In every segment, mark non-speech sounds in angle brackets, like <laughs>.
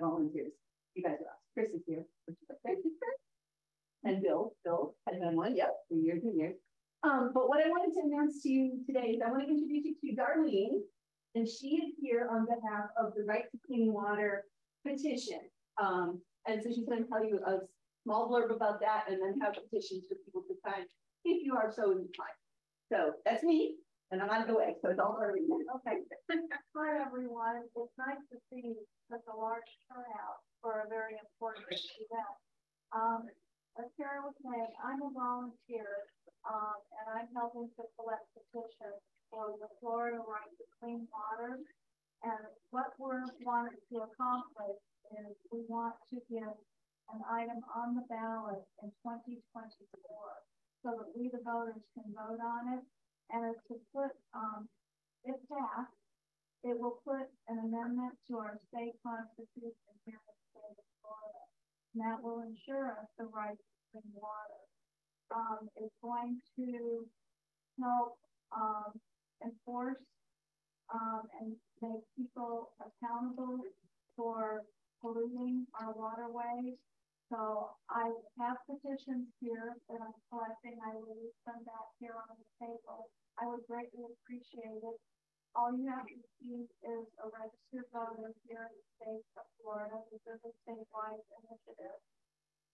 volunteers. You guys are awesome. Chris is here. And Bill, Bill has been one, yep, for years and years. Um, but what I wanted to announce to you today is I want to introduce you to Darlene, and she is here on behalf of the Right to Clean Water petition. Um, and so she's going to tell you a small blurb about that and then have petitions for people to sign if you are so inclined. So that's me, I'm on the way, so don't worry. Okay. Hi, everyone. It's nice to see such a large turnout for a very important event. Um, as Kara was saying, I'm a volunteer, um, and I'm helping to collect petitions for the Florida right to clean water. And what we're wanting to accomplish is we want to get an item on the ballot in 2024 so that we, the voters, can vote on it. And to put, um, if passed, it will put an amendment to our state constitution here in the state of Florida and that will ensure us the right to clean water. Um, it's going to help um, enforce um, and make people accountable for polluting our waterways. So I have petitions here that I'm collecting. I will leave them back here on the table. I would greatly appreciate it. All you have to see is a registered voter here in the state of Florida. This is a statewide initiative.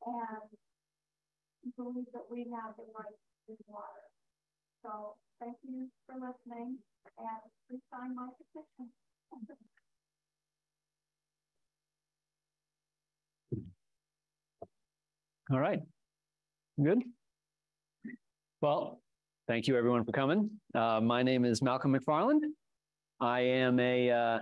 And believe that we have the right to water. So thank you for listening and please sign my petition. <laughs> All right. Good. Well, thank you everyone for coming. Uh, my name is Malcolm McFarland. I am a uh,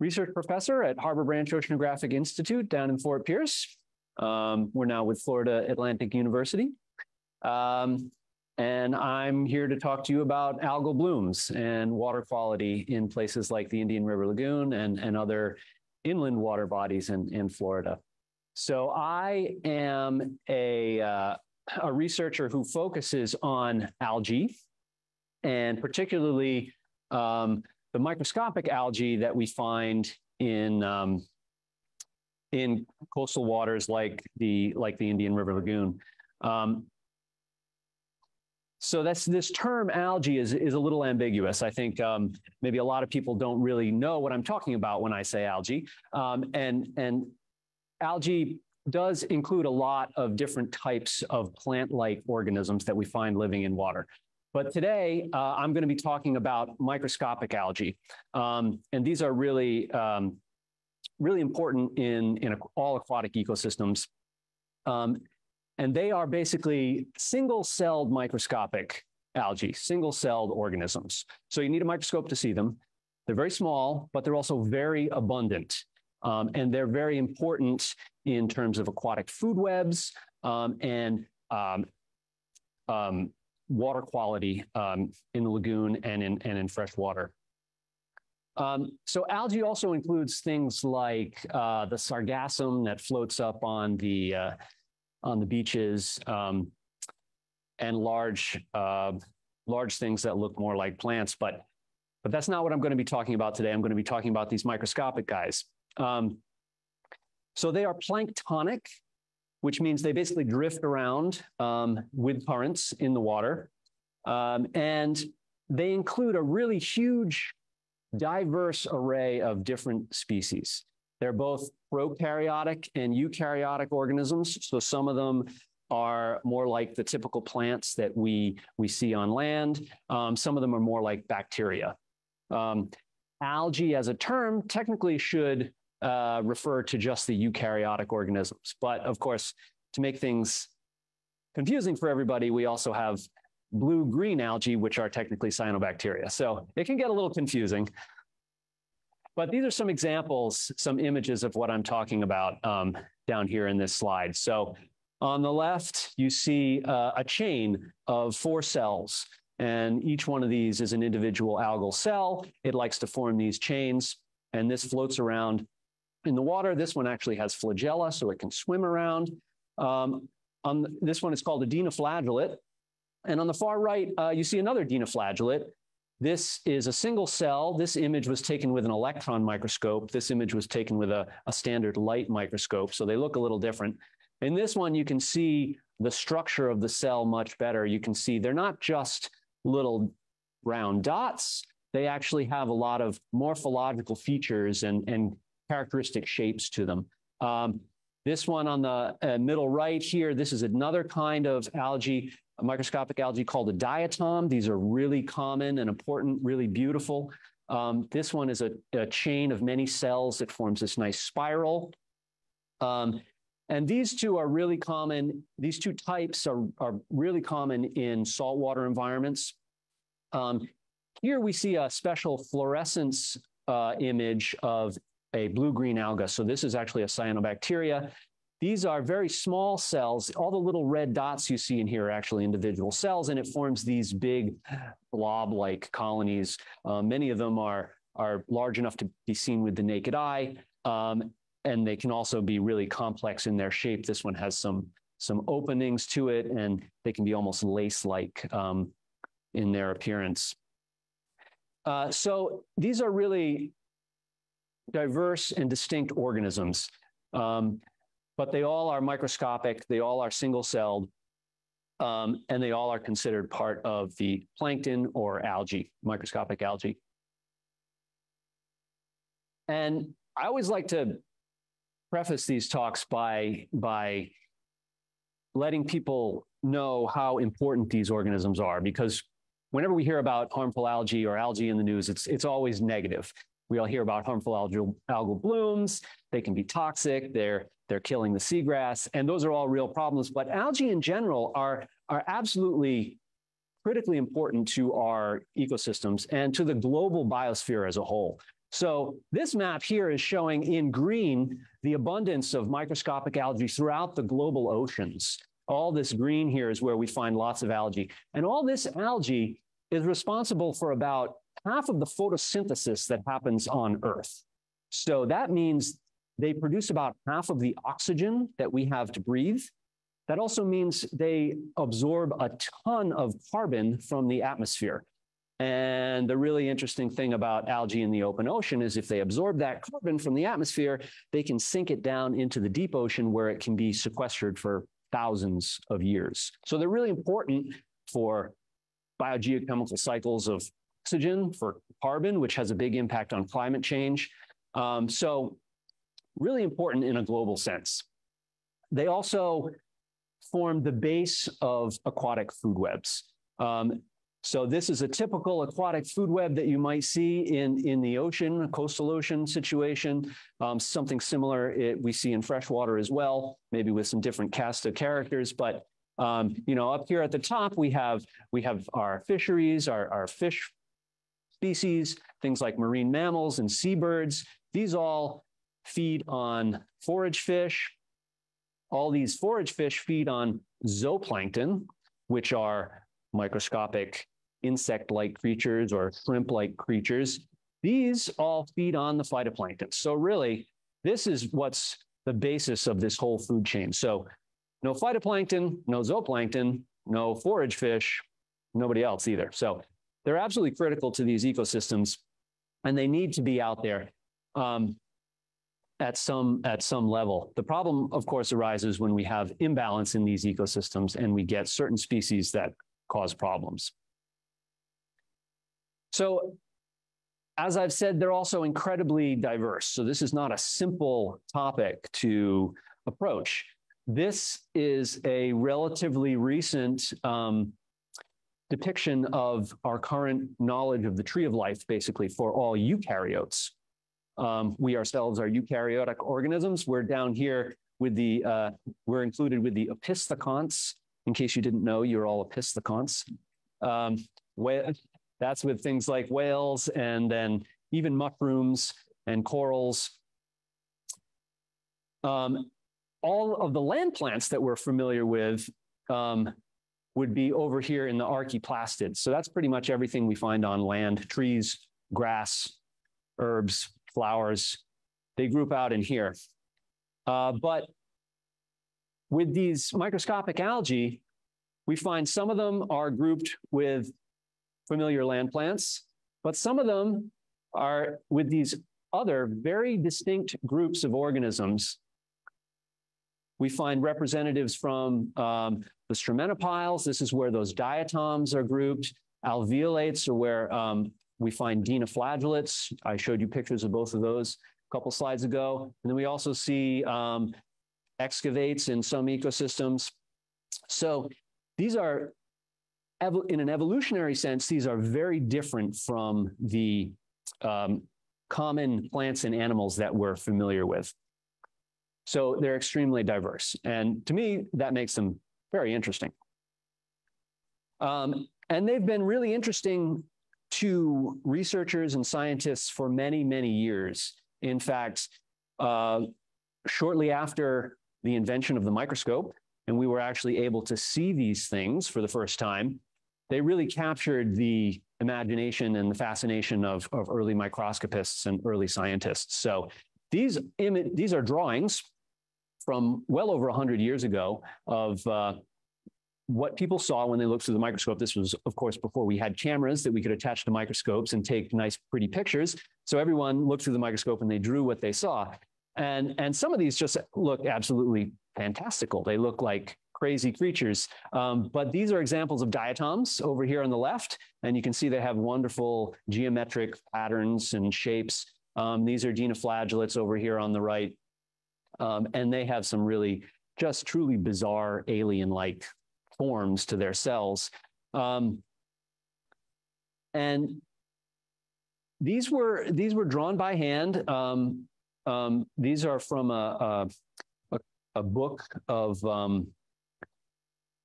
research professor at Harbor Branch Oceanographic Institute down in Fort Pierce. Um, we're now with Florida Atlantic University. Um, and I'm here to talk to you about algal blooms and water quality in places like the Indian River Lagoon and, and other inland water bodies in, in Florida. So I am a, uh, a researcher who focuses on algae and particularly um, the microscopic algae that we find in um, in coastal waters like the like the Indian River Lagoon. Um, so that's this term algae is is a little ambiguous. I think um, maybe a lot of people don't really know what I'm talking about when I say algae. Um, and and algae does include a lot of different types of plant-like organisms that we find living in water. But today, uh, I'm going to be talking about microscopic algae. Um, and these are really, um, really important in, in all aquatic ecosystems. Um, and they are basically single-celled microscopic algae, single-celled organisms. So you need a microscope to see them. They're very small, but they're also very abundant. Um, and they're very important in terms of aquatic food webs um, and um, um water quality um, in the lagoon and in, and in fresh water. Um, so algae also includes things like uh, the sargassum that floats up on the uh, on the beaches um, and large uh, large things that look more like plants. But but that's not what I'm going to be talking about today. I'm going to be talking about these microscopic guys. Um, so they are planktonic which means they basically drift around um, with currents in the water. Um, and they include a really huge, diverse array of different species. They're both prokaryotic and eukaryotic organisms. So some of them are more like the typical plants that we, we see on land. Um, some of them are more like bacteria. Um, algae as a term technically should uh, refer to just the eukaryotic organisms. But of course, to make things confusing for everybody, we also have blue-green algae, which are technically cyanobacteria. So it can get a little confusing. But these are some examples, some images of what I'm talking about um, down here in this slide. So on the left, you see uh, a chain of four cells. And each one of these is an individual algal cell. It likes to form these chains. And this floats around in the water. This one actually has flagella, so it can swim around. Um, on this one, it's called a dinoflagellate. And on the far right, uh, you see another dinoflagellate. this is a single cell. This image was taken with an electron microscope. This image was taken with a, a standard light microscope, so they look a little different. In this one, you can see the structure of the cell much better. You can see they're not just little round dots. They actually have a lot of morphological features and, and characteristic shapes to them. Um, this one on the uh, middle right here, this is another kind of algae, microscopic algae called a diatom. These are really common and important, really beautiful. Um, this one is a, a, chain of many cells that forms this nice spiral. Um, and these two are really common. These two types are, are really common in saltwater environments. Um, here we see a special fluorescence uh, image of a blue-green alga. So this is actually a cyanobacteria. These are very small cells. All the little red dots you see in here are actually individual cells, and it forms these big blob-like colonies. Uh, many of them are, are large enough to be seen with the naked eye, um, and they can also be really complex in their shape. This one has some, some openings to it, and they can be almost lace-like um, in their appearance. Uh, so these are really diverse and distinct organisms, um, but they all are microscopic, they all are single-celled, um, and they all are considered part of the plankton or algae, microscopic algae. And I always like to preface these talks by, by letting people know how important these organisms are because whenever we hear about harmful algae or algae in the news, it's, it's always negative. We all hear about harmful algal, algal blooms. They can be toxic. They're, they're killing the seagrass. And those are all real problems. But algae in general are, are absolutely critically important to our ecosystems and to the global biosphere as a whole. So this map here is showing in green the abundance of microscopic algae throughout the global oceans. All this green here is where we find lots of algae. And all this algae is responsible for about half of the photosynthesis that happens on Earth. So that means they produce about half of the oxygen that we have to breathe. That also means they absorb a ton of carbon from the atmosphere. And the really interesting thing about algae in the open ocean is if they absorb that carbon from the atmosphere, they can sink it down into the deep ocean where it can be sequestered for thousands of years. So they're really important for biogeochemical cycles of oxygen, for carbon, which has a big impact on climate change. Um, so really important in a global sense. They also form the base of aquatic food webs. Um, so this is a typical aquatic food web that you might see in, in the ocean, a coastal ocean situation. Um, something similar it, we see in freshwater as well, maybe with some different cast of characters, but um, you know, up here at the top, we have we have our fisheries, our, our fish species, things like marine mammals and seabirds. These all feed on forage fish. All these forage fish feed on zooplankton, which are microscopic insect-like creatures or shrimp-like creatures. These all feed on the phytoplankton. So really, this is what's the basis of this whole food chain. So no phytoplankton, no zooplankton, no forage fish, nobody else either. So they're absolutely critical to these ecosystems, and they need to be out there um, at some at some level. The problem, of course, arises when we have imbalance in these ecosystems and we get certain species that cause problems. So as I've said, they're also incredibly diverse. So this is not a simple topic to approach. This is a relatively recent um, depiction of our current knowledge of the tree of life, basically, for all eukaryotes. Um, we ourselves are eukaryotic organisms. We're down here with the, uh, we're included with the opisthokonts. In case you didn't know, you're all opisthokonts. Um, that's with things like whales and then even mushrooms and corals. Um, all of the land plants that we're familiar with um, would be over here in the archaeplastids. So that's pretty much everything we find on land, trees, grass, herbs, flowers. They group out in here. Uh, but with these microscopic algae, we find some of them are grouped with familiar land plants. but some of them are with these other very distinct groups of organisms. We find representatives from um, the stramenopiles. This is where those diatoms are grouped. Alveolates are where um, we find dinoflagellates. I showed you pictures of both of those a couple slides ago. And then we also see um, excavates in some ecosystems. So these are, in an evolutionary sense, these are very different from the um, common plants and animals that we're familiar with. So they're extremely diverse. And to me, that makes them very interesting. Um, and they've been really interesting to researchers and scientists for many, many years. In fact, uh, shortly after the invention of the microscope, and we were actually able to see these things for the first time, they really captured the imagination and the fascination of, of early microscopists and early scientists. So these, these are drawings from well over 100 years ago of uh, what people saw when they looked through the microscope. This was, of course, before we had cameras that we could attach to microscopes and take nice, pretty pictures. So everyone looked through the microscope and they drew what they saw. And, and some of these just look absolutely fantastical. They look like crazy creatures. Um, but these are examples of diatoms over here on the left. And you can see they have wonderful geometric patterns and shapes. Um, these are dinoflagellates over here on the right. Um, and they have some really just truly bizarre alien-like forms to their cells. Um, and these were these were drawn by hand. Um, um, these are from a, a, a book of um,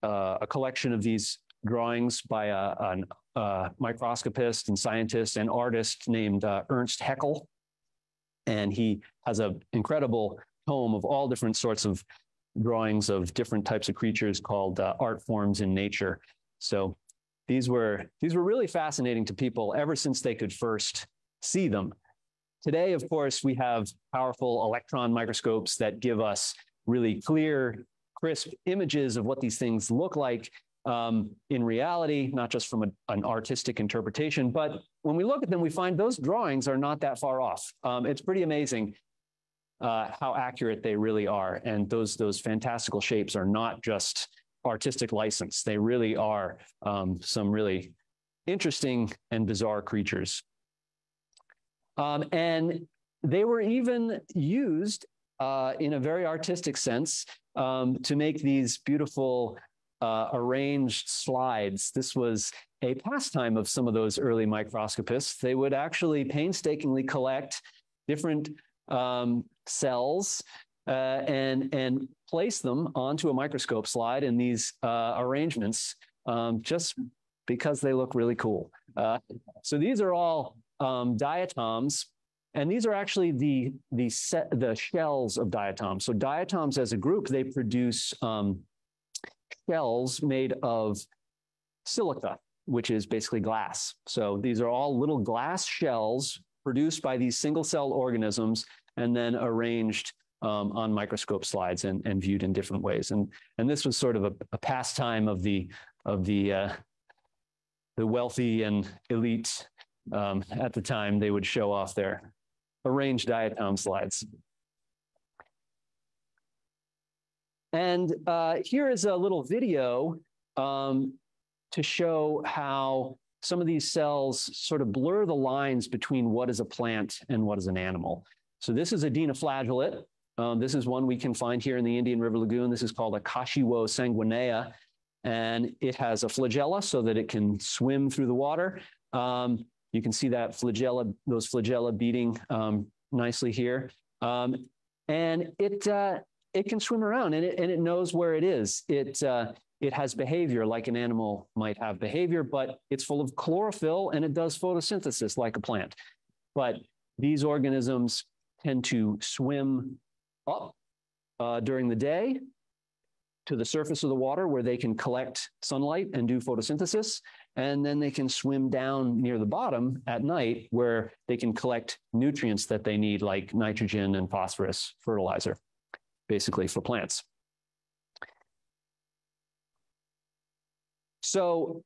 uh, a collection of these drawings by a, a, a, microscopist and scientist and artist named uh, Ernst Haeckel. And he has an incredible tome of all different sorts of drawings of different types of creatures called uh, art forms in nature. So these were, these were really fascinating to people ever since they could first see them. Today, of course, we have powerful electron microscopes that give us really clear, crisp images of what these things look like um, in reality, not just from a, an artistic interpretation. But when we look at them, we find those drawings are not that far off. Um, it's pretty amazing uh, how accurate they really are. And those, those fantastical shapes are not just artistic license. They really are um, some really interesting and bizarre creatures. Um, and they were even used uh, in a very artistic sense um, to make these beautiful uh, arranged slides. This was a pastime of some of those early microscopists. They would actually painstakingly collect different um, cells uh, and, and place them onto a microscope slide in these uh, arrangements um, just because they look really cool. Uh, so these are all um, diatoms, and these are actually the, the, set, the shells of diatoms. So diatoms as a group, they produce um, shells made of silica, which is basically glass. So these are all little glass shells produced by these single cell organisms and then arranged um, on microscope slides and, and viewed in different ways. And, and this was sort of a, a pastime of the, of the, uh, the wealthy and elite um, at the time. They would show off their arranged diatom slides. And uh, here is a little video um, to show how some of these cells sort of blur the lines between what is a plant and what is an animal. So this is a dinoflagellate. Um, this is one we can find here in the Indian River Lagoon. This is called Akashiwo sanguinea, and it has a flagella so that it can swim through the water. Um, you can see that flagella, those flagella beating um, nicely here. Um, and it, uh, it can swim around and it, and it knows where it is. It, uh, it has behavior like an animal might have behavior, but it's full of chlorophyll and it does photosynthesis like a plant. But these organisms tend to swim up uh, during the day to the surface of the water where they can collect sunlight and do photosynthesis. And then they can swim down near the bottom at night where they can collect nutrients that they need, like nitrogen and phosphorus fertilizer, basically for plants. So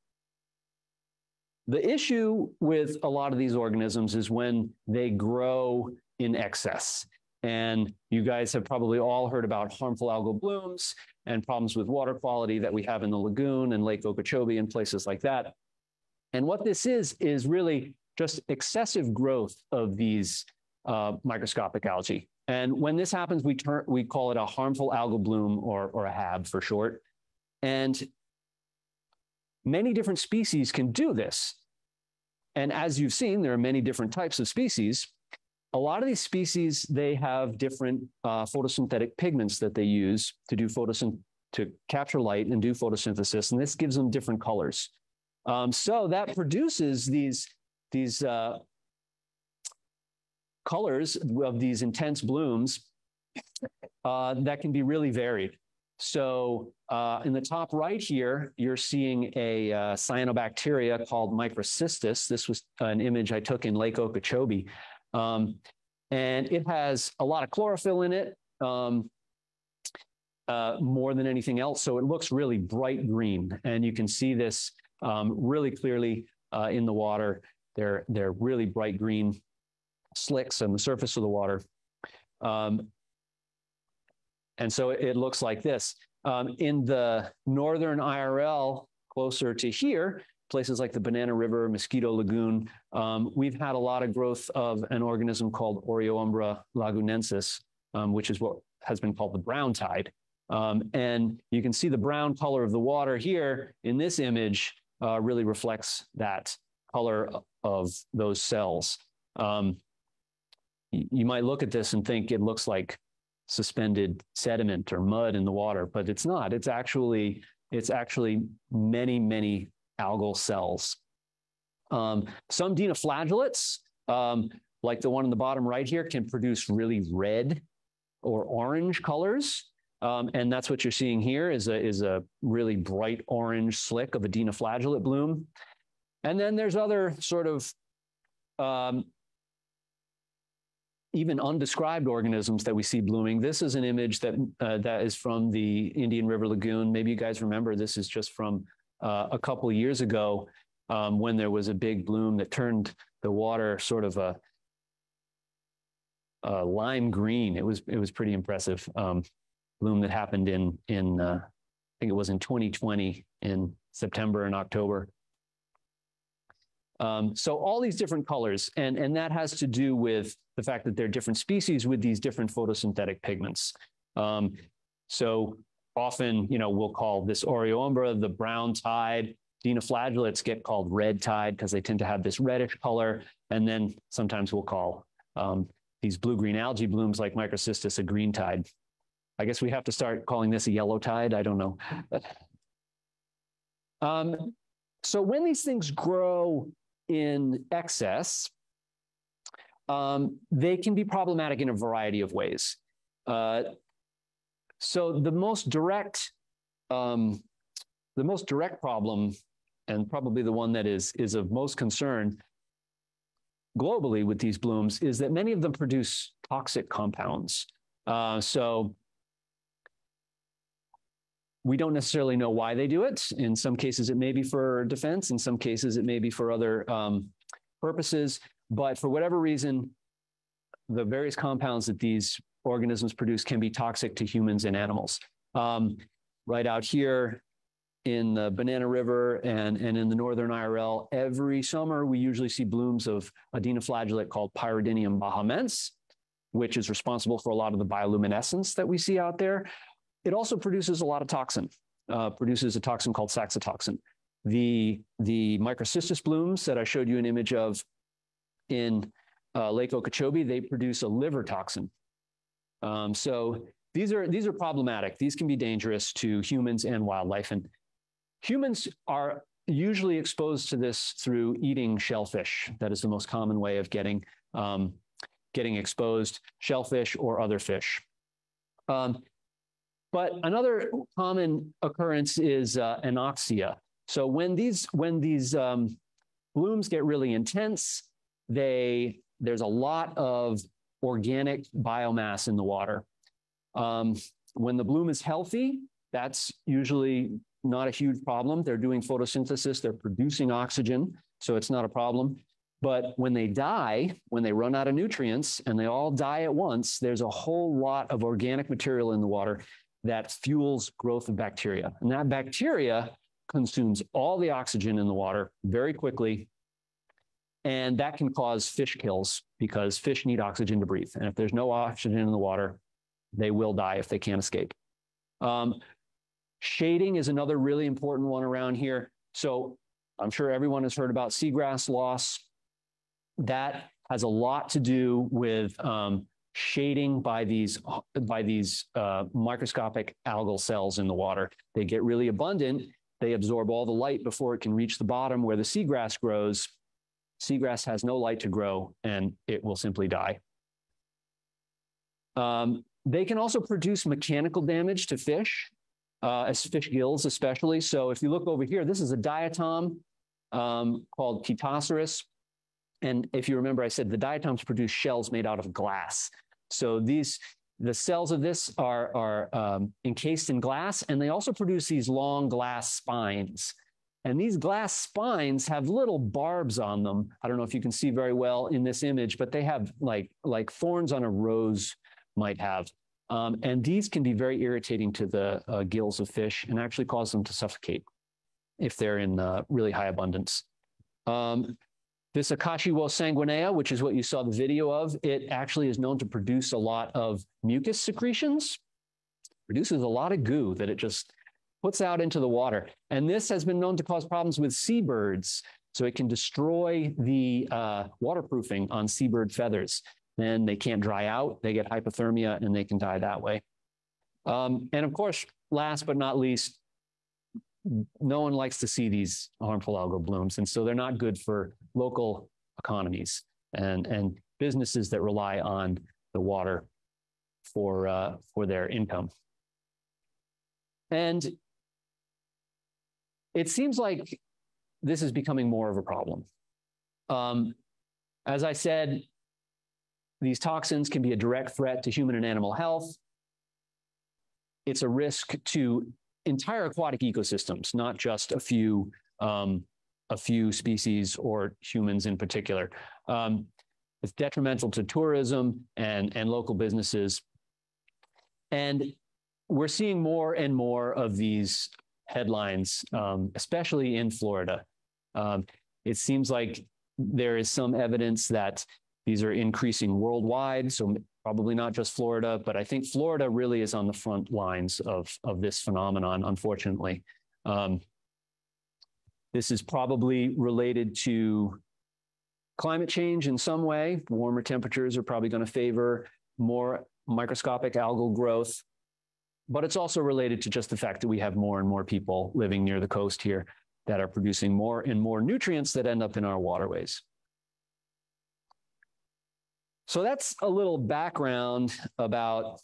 the issue with a lot of these organisms is when they grow in excess. And you guys have probably all heard about harmful algal blooms and problems with water quality that we have in the lagoon and Lake Okeechobee and places like that. And what this is, is really just excessive growth of these uh, microscopic algae. And when this happens, we, turn, we call it a harmful algal bloom or, or a HAB for short. And many different species can do this. And as you've seen, there are many different types of species. A lot of these species, they have different uh, photosynthetic pigments that they use to do photosynthesis to capture light and do photosynthesis, and this gives them different colors. Um, so that produces these, these uh, colors of these intense blooms uh, that can be really varied. So uh, in the top right here, you're seeing a uh, cyanobacteria called microcystis. This was an image I took in Lake Okeechobee. Um, and it has a lot of chlorophyll in it, um, uh, more than anything else. So it looks really bright green. And you can see this um, really clearly uh, in the water. They're, they're really bright green slicks on the surface of the water. Um, and so it looks like this. Um, in the northern IRL, closer to here, places like the Banana River, Mosquito Lagoon, um, we've had a lot of growth of an organism called Aureoumbra lagunensis, um, which is what has been called the brown tide. Um, and you can see the brown color of the water here in this image uh, really reflects that color of those cells. Um, you might look at this and think it looks like suspended sediment or mud in the water, but it's not. It's actually it's actually many many algal cells. Um, some dinoflagellates, um, like the one in the bottom right here, can produce really red or orange colors. Um, and that's what you're seeing here is a, is a really bright orange slick of a dinoflagellate bloom. And then there's other sort of um, even undescribed organisms that we see blooming. This is an image that uh, that is from the Indian River Lagoon. Maybe you guys remember this is just from uh, a couple years ago um, when there was a big bloom that turned the water sort of a, a lime green. It was it was pretty impressive um, bloom that happened in in uh, I think it was in 2020 in September and October. Um, so all these different colors, and, and that has to do with the fact that they're different species with these different photosynthetic pigments. Um, so often, you know, we'll call this Aureoumbra the brown tide. Dinoflagellates get called red tide because they tend to have this reddish color. And then sometimes we'll call um, these blue-green algae blooms like Microcystis a green tide. I guess we have to start calling this a yellow tide. I don't know. <laughs> um, so when these things grow in excess, um, they can be problematic in a variety of ways. Uh, so the most direct, um, the most direct problem, and probably the one that is is of most concern globally with these blooms, is that many of them produce toxic compounds. Uh, so we don't necessarily know why they do it. In some cases, it may be for defense. In some cases, it may be for other um, purposes. But for whatever reason, the various compounds that these organisms produce can be toxic to humans and animals. Um, right out here in the Banana River and, and in the northern IRL, every summer we usually see blooms of a dinoflagellate called Pyrodinium bahamense, which is responsible for a lot of the bioluminescence that we see out there. It also produces a lot of toxin, uh, produces a toxin called saxitoxin. The, the microcystis blooms that I showed you an image of in uh, Lake Okeechobee, they produce a liver toxin. Um, so these are, these are problematic. These can be dangerous to humans and wildlife. And humans are usually exposed to this through eating shellfish. That is the most common way of getting, um, getting exposed, shellfish or other fish. Um, but another common occurrence is uh, anoxia. So when these when these um, blooms get really intense, they there's a lot of organic biomass in the water. Um, when the bloom is healthy, that's usually not a huge problem. They're doing photosynthesis, they're producing oxygen. so it's not a problem. But when they die, when they run out of nutrients and they all die at once, there's a whole lot of organic material in the water that fuels growth of bacteria. And that bacteria consumes all the oxygen in the water very quickly. And that can cause fish kills because fish need oxygen to breathe. And if there's no oxygen in the water, they will die if they can't escape. Um, shading is another really important one around here. So I'm sure everyone has heard about seagrass loss. That has a lot to do with um, shading by these by these uh, microscopic algal cells in the water. They get really abundant. They absorb all the light before it can reach the bottom where the seagrass grows. Seagrass has no light to grow, and it will simply die. Um, they can also produce mechanical damage to fish, uh, as fish gills especially. So if you look over here, this is a diatom um, called Chaetoceros. And if you remember, I said the diatoms produce shells made out of glass. So these, the cells of this are, are um, encased in glass, and they also produce these long glass spines. And these glass spines have little barbs on them. I don't know if you can see very well in this image, but they have like, like thorns on a rose might have. Um, and these can be very irritating to the uh, gills of fish and actually cause them to suffocate if they're in uh, really high abundance. Um, this Akashiwo sanguinea, which is what you saw the video of, it actually is known to produce a lot of mucus secretions, produces a lot of goo that it just puts out into the water. And this has been known to cause problems with seabirds. So it can destroy the uh, waterproofing on seabird feathers. Then they can't dry out, they get hypothermia, and they can die that way. Um, and of course, last but not least, no one likes to see these harmful algal blooms. And so they're not good for local economies and, and businesses that rely on the water for, uh, for their income. And it seems like this is becoming more of a problem. Um, as I said, these toxins can be a direct threat to human and animal health. It's a risk to entire aquatic ecosystems, not just a few um, a few species or humans in particular. Um, it's detrimental to tourism and, and local businesses. And we're seeing more and more of these headlines, um, especially in Florida. Um, it seems like there is some evidence that these are increasing worldwide. So probably not just Florida, but I think Florida really is on the front lines of, of this phenomenon, unfortunately. Um, this is probably related to climate change in some way. Warmer temperatures are probably going to favor more microscopic algal growth. But it's also related to just the fact that we have more and more people living near the coast here that are producing more and more nutrients that end up in our waterways. So that's a little background about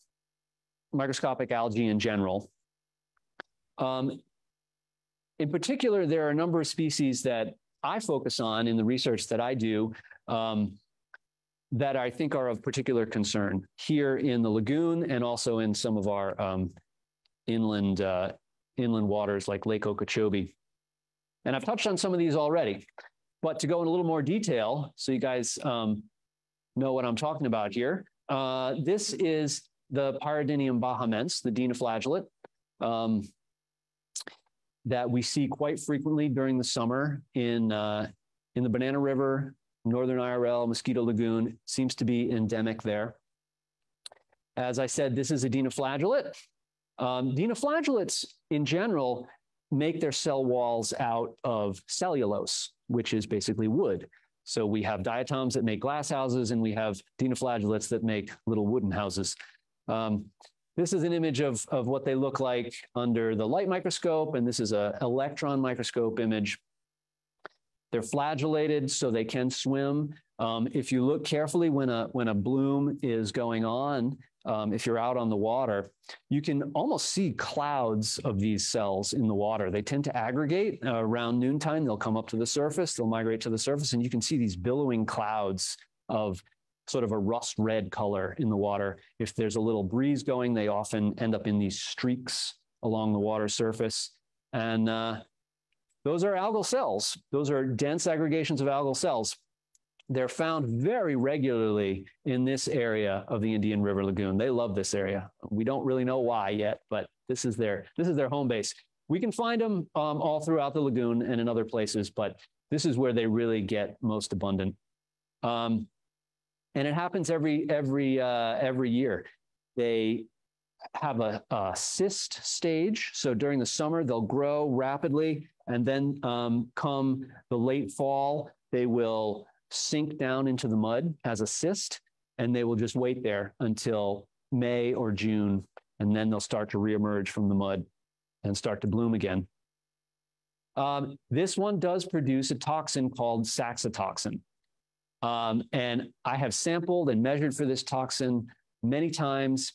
microscopic algae in general. Um, in particular, there are a number of species that I focus on in the research that I do um, that I think are of particular concern here in the lagoon and also in some of our um, inland uh, inland waters like Lake Okeechobee. And I've touched on some of these already, but to go in a little more detail, so you guys um, know what I'm talking about here. Uh, this is the Pyrodinium bahamense, the dinoflagellate, um, that we see quite frequently during the summer in, uh, in the Banana River, Northern IRL, Mosquito Lagoon, seems to be endemic there. As I said, this is a dinoflagellate. Um, dinoflagellates in general make their cell walls out of cellulose, which is basically wood. So we have diatoms that make glass houses, and we have dinoflagellates that make little wooden houses. Um, this is an image of, of what they look like under the light microscope, and this is an electron microscope image. They're flagellated, so they can swim. Um, if you look carefully when a, when a bloom is going on, um, if you're out on the water, you can almost see clouds of these cells in the water. They tend to aggregate uh, around noontime. They'll come up to the surface, they'll migrate to the surface, and you can see these billowing clouds of sort of a rust red color in the water. If there's a little breeze going, they often end up in these streaks along the water surface. And uh, those are algal cells. Those are dense aggregations of algal cells. They're found very regularly in this area of the Indian River Lagoon. They love this area. We don't really know why yet, but this is their this is their home base. We can find them um, all throughout the lagoon and in other places, but this is where they really get most abundant. Um, and it happens every every uh, every year. They have a, a, cyst stage. So during the summer, they'll grow rapidly, and then um, come the late fall, they will sink down into the mud as a cyst, and they will just wait there until May or June, and then they'll start to reemerge from the mud and start to bloom again. Um, this one does produce a toxin called saxitoxin. Um, and I have sampled and measured for this toxin many times.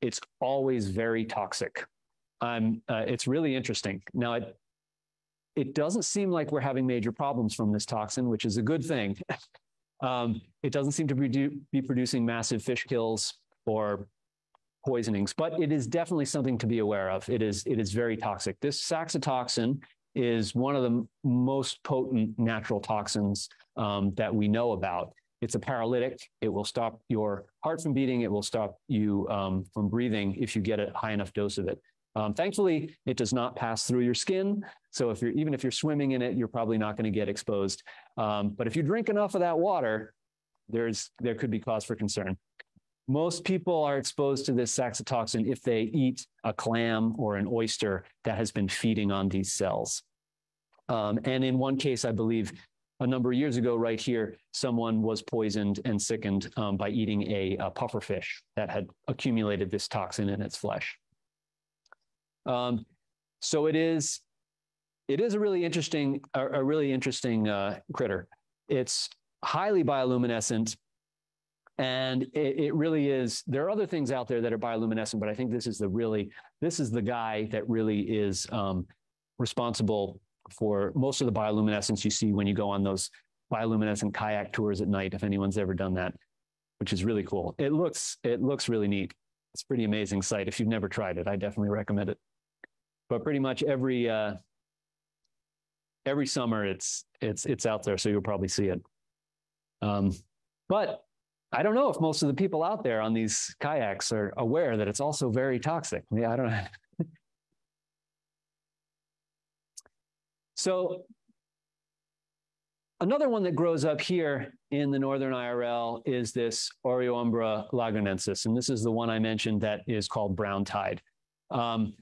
It's always very toxic. Uh, it's really interesting. Now, it, it doesn't seem like we're having major problems from this toxin, which is a good thing. <laughs> um, it doesn't seem to be, producing massive fish kills or poisonings, but it is definitely something to be aware of. It is, it is very toxic. This saxitoxin is one of the most potent natural toxins um, that we know about. It's a paralytic. It will stop your heart from beating. It will stop you um, from breathing if you get a high enough dose of it. Um, thankfully, it does not pass through your skin. So if you're even if you're swimming in it, you're probably not going to get exposed. Um, but if you drink enough of that water, there's there could be cause for concern. Most people are exposed to this saxitoxin if they eat a clam or an oyster that has been feeding on these cells. Um, and in one case, I believe a number of years ago, right here, someone was poisoned and sickened um, by eating a, a pufferfish that had accumulated this toxin in its flesh. Um, so it is, it is a really interesting, a, a really interesting uh, critter. It's highly bioluminescent, and it, it, really is. There are other things out there that are bioluminescent, but I think this is the really, this is the guy that really is um, responsible for most of the bioluminescence you see when you go on those bioluminescent kayak tours at night. If anyone's ever done that, which is really cool. It looks, it looks really neat. It's a pretty amazing sight. If you've never tried it, I definitely recommend it but pretty much every uh, every summer it's it's it's out there, so you'll probably see it. Um, but I don't know if most of the people out there on these kayaks are aware that it's also very toxic. Yeah, I don't know. <laughs> so another one that grows up here in the northern IRL is this Aureoumbra lagunensis, and this is the one I mentioned that is called brown tide. Um,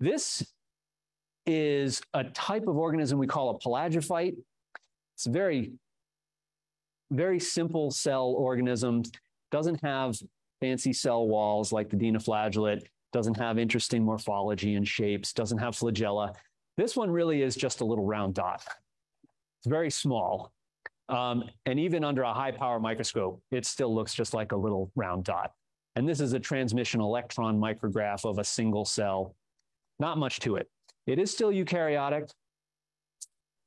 this is a type of organism we call a pelagophyte. It's very, very simple cell organism, doesn't have fancy cell walls like the dinoflagellate, doesn't have interesting morphology and shapes, doesn't have flagella. This one really is just a little round dot. It's very small. Um, and even under a high power microscope, it still looks just like a little round dot. And this is a transmission electron micrograph of a single cell not much to it. It is still eukaryotic.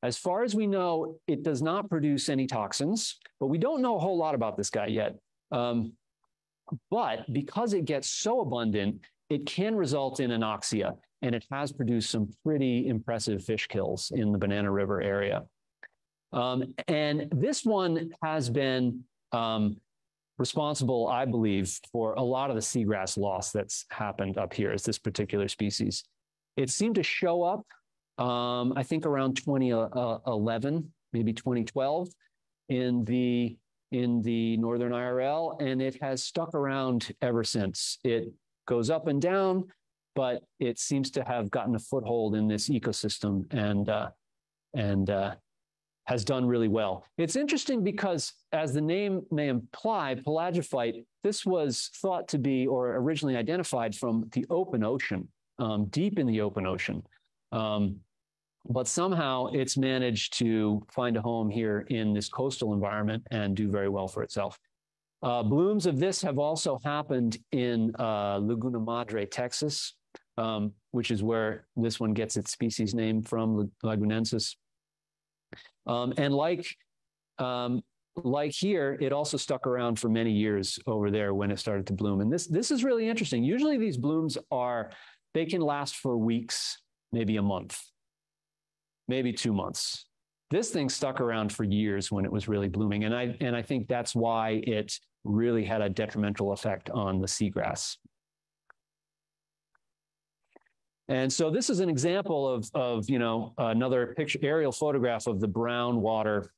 As far as we know, it does not produce any toxins, but we don't know a whole lot about this guy yet. Um, but because it gets so abundant, it can result in anoxia, and it has produced some pretty impressive fish kills in the Banana River area. Um, and this one has been um, responsible, I believe, for a lot of the seagrass loss that's happened up here as this particular species. It seemed to show up, um, I think around 2011, maybe 2012 in the in the Northern IRL, and it has stuck around ever since. It goes up and down, but it seems to have gotten a foothold in this ecosystem and uh, and uh, has done really well. It's interesting because, as the name may imply, pelagophyte, this was thought to be or originally identified from the open ocean um, deep in the open ocean. Um, but somehow it's managed to find a home here in this coastal environment and do very well for itself. Uh, blooms of this have also happened in uh, Laguna Madre, Texas, um, which is where this one gets its species name from, lagunensis. Um, and like, um, like here, it also stuck around for many years over there when it started to bloom. And this, this is really interesting. Usually these blooms are they can last for weeks, maybe a month. maybe two months. This thing stuck around for years when it was really blooming. And I, and I think that's why it really had a detrimental effect on the seagrass. And so this is an example of, of you know, another picture, aerial photograph of the brown water.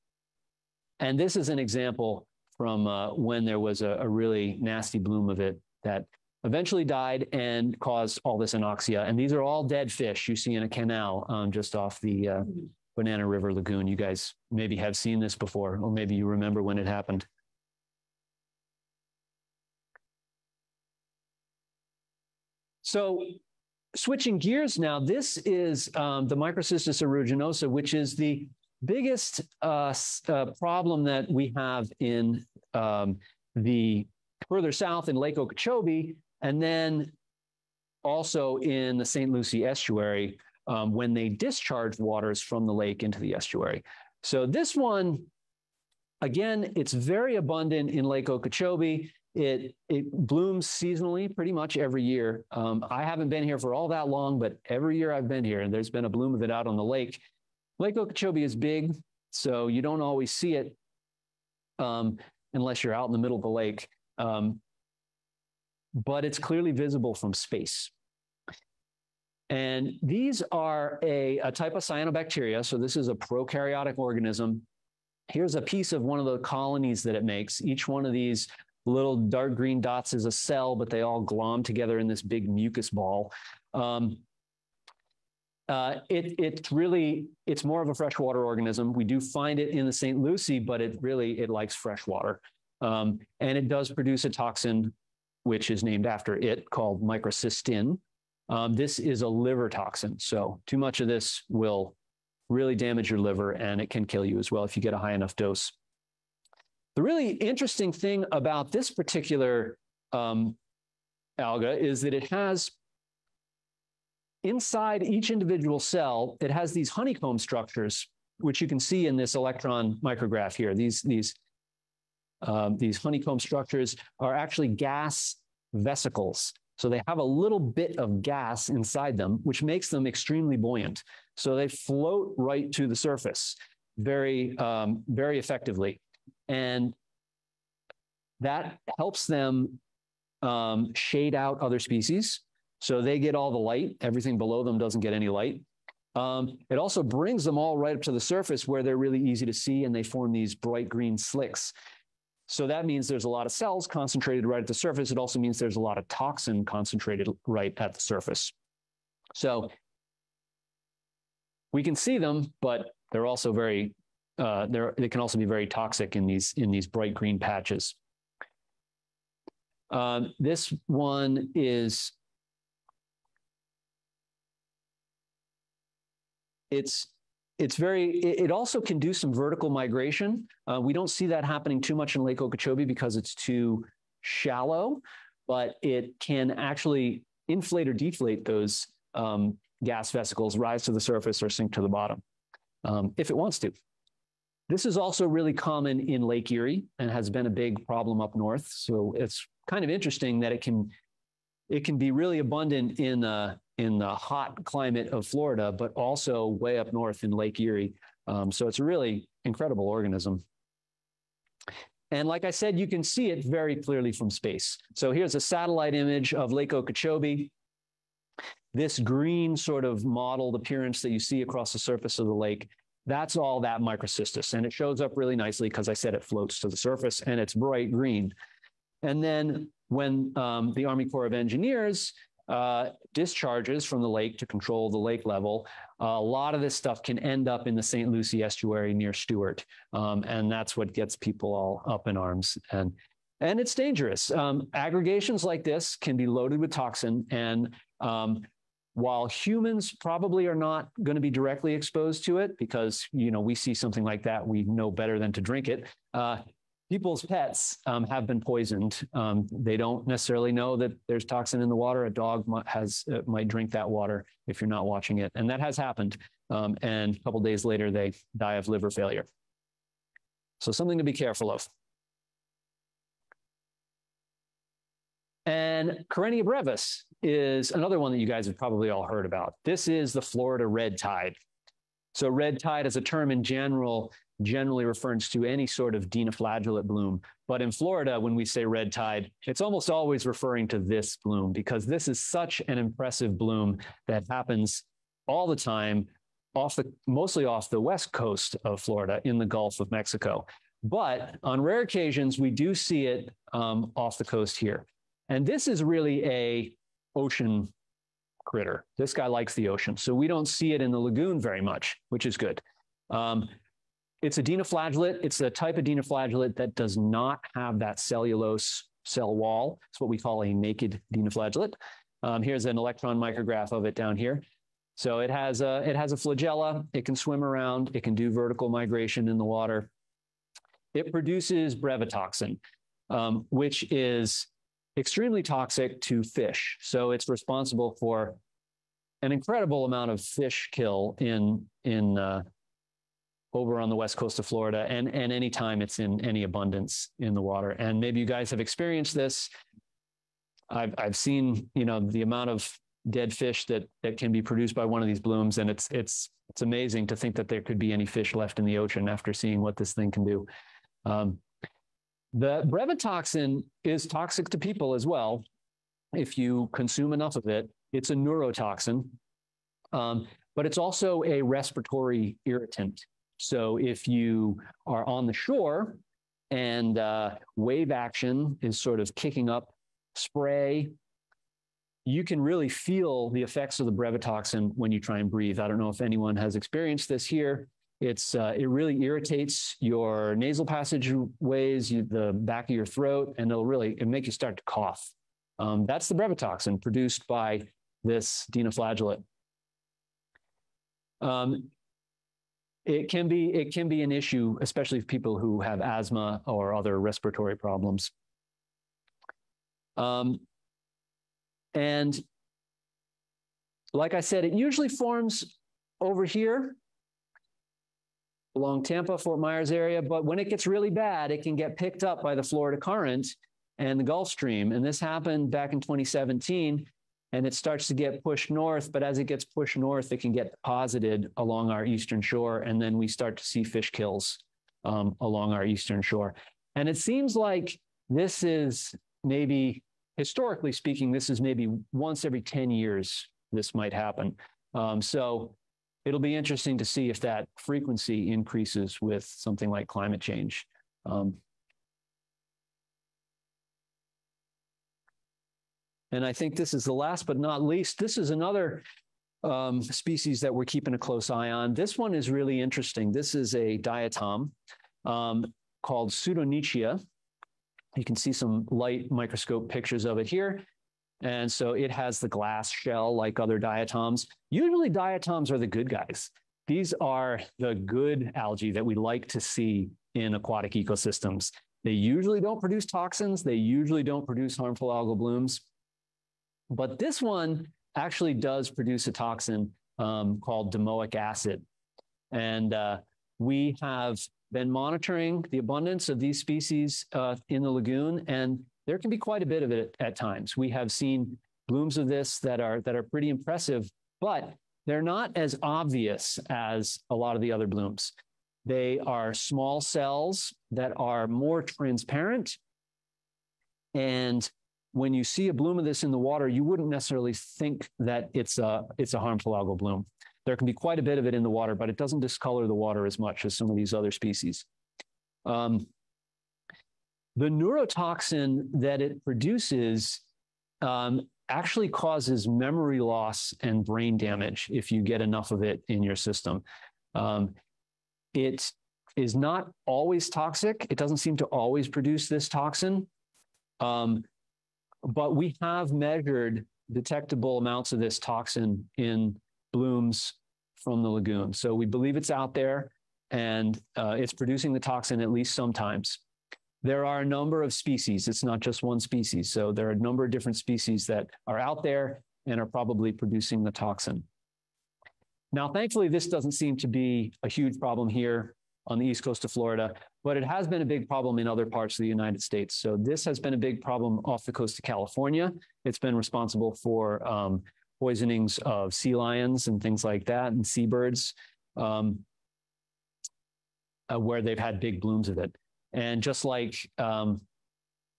And this is an example from uh, when there was a, a, really nasty bloom of it that eventually died and caused all this anoxia. And these are all dead fish you see in a canal um, just off the uh, Banana River Lagoon. You guys maybe have seen this before, or maybe you remember when it happened. So switching gears now, this is um, the Microcystis aeruginosa, which is the biggest uh, uh, problem that we have in um, the further south in Lake Okeechobee, and then also in the St. Lucie estuary um, when they discharge waters from the lake into the estuary. So this one, again, it's very abundant in Lake Okeechobee. It, it blooms seasonally pretty much every year. Um, I haven't been here for all that long, but every year I've been here and there's been a bloom of it out on the lake. Lake Okeechobee is big, so you don't always see it um, unless you're out in the middle of the lake. Um, but it's clearly visible from space. And these are a, a type of cyanobacteria. So this is a prokaryotic organism. Here's a piece of one of the colonies that it makes. Each one of these little dark green dots is a cell, but they all glom together in this big mucus ball. Um, uh, it, it's really, it's more of a freshwater organism. We do find it in the St. Lucie, but it really, it likes fresh water. Um, and it does produce a toxin, which is named after it, called microcystin. Um, this is a liver toxin. So too much of this will really damage your liver and it can kill you as well if you get a high enough dose. The really interesting thing about this particular um, alga is that it has inside each individual cell, it has these honeycomb structures, which you can see in this electron micrograph here. These, these, um, these honeycomb structures are actually gas vesicles. So they have a little bit of gas inside them, which makes them extremely buoyant. So they float right to the surface very, um, very effectively. And that helps them um, shade out other species. So they get all the light. Everything below them doesn't get any light. Um, it also brings them all right up to the surface where they're really easy to see and they form these bright green slicks. So that means there's a lot of cells concentrated right at the surface. It also means there's a lot of toxin concentrated right at the surface. So we can see them, but they're also very, uh, they're, they can also be very toxic in these, in these bright green patches. Um, this one is, it's it's very, it, also can do some vertical migration. Uh, we don't see that happening too much in Lake Okeechobee because it's too shallow, but it can actually inflate or deflate those um, gas vesicles, rise to the surface or sink to the bottom um, if it wants to. This is also really common in Lake Erie and has been a big problem up north. So it's kind of interesting that it can it can be really abundant in uh, in the hot climate of Florida, but also way up north in Lake Erie. Um, so it's a really incredible organism. And like I said, you can see it very clearly from space. So here's a satellite image of Lake Okeechobee. This green sort of mottled appearance that you see across the surface of the lake, that's all that microcystis. And it shows up really nicely because I said it floats to the surface and it's bright green. And then when um, the Army Corps of Engineers uh, discharges from the lake to control the lake level, uh, a lot of this stuff can end up in the St. Lucie estuary near Stuart. Um, and that's what gets people all up in arms. And, and it's dangerous. Um, aggregations like this can be loaded with toxin. And um, while humans probably are not going to be directly exposed to it because, you know, we see something like that, we know better than to drink it. Uh, people's pets um, have been poisoned. Um, they don't necessarily know that there's toxin in the water. A dog might, has uh, might drink that water if you're not watching it, and that has happened. Um, and a couple days later, they die of liver failure. So something to be careful of. And Karenia brevis is another one that you guys have probably all heard about. This is the Florida red tide. So red tide as a term in general generally refers to any sort of dinoflagellate bloom. But in Florida, when we say red tide, it's almost always referring to this bloom because this is such an impressive bloom that happens all the time off the mostly off the west coast of Florida in the Gulf of Mexico. But on rare occasions, we do see it um, off the coast here. And this is really a ocean critter. This guy likes the ocean. So we don't see it in the lagoon very much, which is good. Um, it's a dinoflagellate. It's a type of dinoflagellate that does not have that cellulose cell wall. It's what we call a naked dinoflagellate. Um, here's an electron micrograph of it down here. So it has a it has a flagella. It can swim around. It can do vertical migration in the water. It produces brevetoxin, um, which is extremely toxic to fish. So it's responsible for an incredible amount of fish kill in in uh, over on the west coast of Florida, and and anytime it's in any abundance in the water. And maybe you guys have experienced this. I've I've seen you know the amount of dead fish that that can be produced by one of these blooms, and it's it's it's amazing to think that there could be any fish left in the ocean after seeing what this thing can do. Um, the brevetoxin is toxic to people as well. If you consume enough of it, it's a neurotoxin, um, but it's also a respiratory irritant. So if you are on the shore and uh, wave action is sort of kicking up spray, you can really feel the effects of the brevetoxin when you try and breathe. I don't know if anyone has experienced this here. It's uh, it really irritates your nasal passageways, you, the back of your throat, and it'll really it make you start to cough. Um, that's the brevetoxin produced by this dinoflagellate. Um, it can be it can be an issue, especially for people who have asthma or other respiratory problems. Um, and like I said, it usually forms over here along Tampa, Fort Myers area. But when it gets really bad, it can get picked up by the Florida current and the Gulf Stream. And this happened back in 2017. And it starts to get pushed north. But as it gets pushed north, it can get deposited along our eastern shore. And then we start to see fish kills um, along our eastern shore. And it seems like this is maybe, historically speaking, this is maybe once every 10 years this might happen. Um, so it'll be interesting to see if that frequency increases with something like climate change. Um, and I think this is the last but not least. This is another um, species that we're keeping a close eye on. This one is really interesting. This is a diatom um, called Pseudo-nitzschia. You can see some light microscope pictures of it here. And so it has the glass shell like other diatoms. Usually diatoms are the good guys. These are the good algae that we like to see in aquatic ecosystems. They usually don't produce toxins. They usually don't produce harmful algal blooms. But this one actually does produce a toxin um, called domoic acid. And uh, we have been monitoring the abundance of these species uh, in the lagoon. And there can be quite a bit of it at times. We have seen blooms of this that are that are pretty impressive, but they're not as obvious as a lot of the other blooms. They are small cells that are more transparent. And when you see a bloom of this in the water, you wouldn't necessarily think that it's a, it's a harmful algal bloom. There can be quite a bit of it in the water, but it doesn't discolor the water as much as some of these other species. Um, the neurotoxin that it produces um, actually causes memory loss and brain damage if you get enough of it in your system. Um, it is not always toxic. It doesn't seem to always produce this toxin. Um, but we have measured detectable amounts of this toxin in blooms from the lagoon. So we believe it's out there and uh, it's producing the toxin at least sometimes. There are a number of species. It's not just one species. So there are a number of different species that are out there and are probably producing the toxin. Now, thankfully, this doesn't seem to be a huge problem here on the east coast of Florida, but it has been a big problem in other parts of the United States. So this has been a big problem off the coast of California. It's been responsible for um, poisonings of sea lions and things like that and seabirds. um, uh, where they've had big blooms of it. And just like um,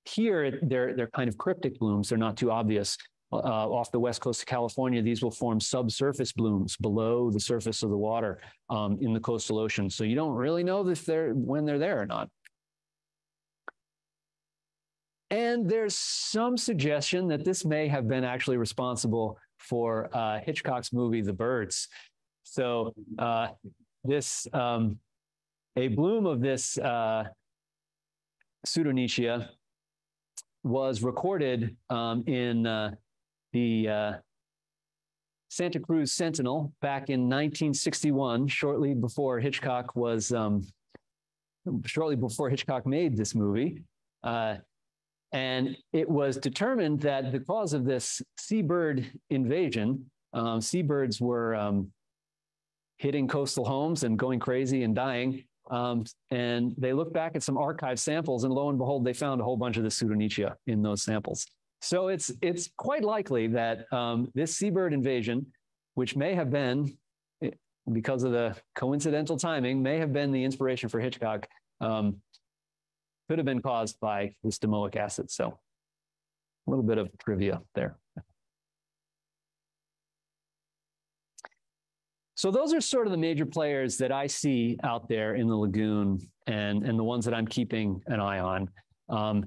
here, they're, they're kind of cryptic blooms. They're not too obvious. Uh, off the west coast of California, these will form subsurface blooms below the surface of the water um, in the coastal ocean. So you don't really know if they're when they're there or not. And there's some suggestion that this may have been actually responsible for uh, Hitchcock's movie The Birds. So uh, this um, a bloom of this uh, Pseudo-nitzschia was recorded um, in uh, the uh, Santa Cruz Sentinel back in 1961, shortly before Hitchcock was, um, shortly before Hitchcock made this movie. Uh, and it was determined that the cause of this seabird invasion, um, seabirds were um, hitting coastal homes and going crazy and dying. Um, and they looked back at some archive samples, and lo and behold, they found a whole bunch of the Pseudo-nitzschia in those samples. So it's it's quite likely that um, this seabird invasion, which may have been eh, because of the coincidental timing, may have been the inspiration for Hitchcock. Um, could have been caused by this domoic acid. So a little bit of trivia there. So those are sort of the major players that I see out there in the lagoon and, and the ones that I'm keeping an eye on. Um,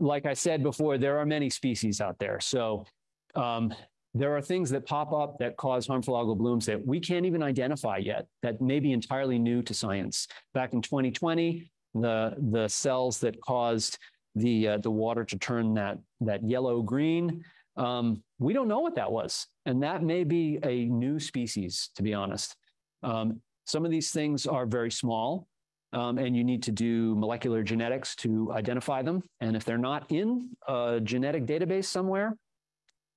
like I said before, there are many species out there. So um, there are things that pop up that cause harmful algal blooms that we can't even identify yet that may be entirely new to science. Back in 2020, the the cells that caused the uh, the water to turn that that yellow green. Um, we don't know what that was, and that may be a new species. To be honest, um, some of these things are very small, um, and you need to do molecular genetics to identify them. And if they're not in a genetic database somewhere,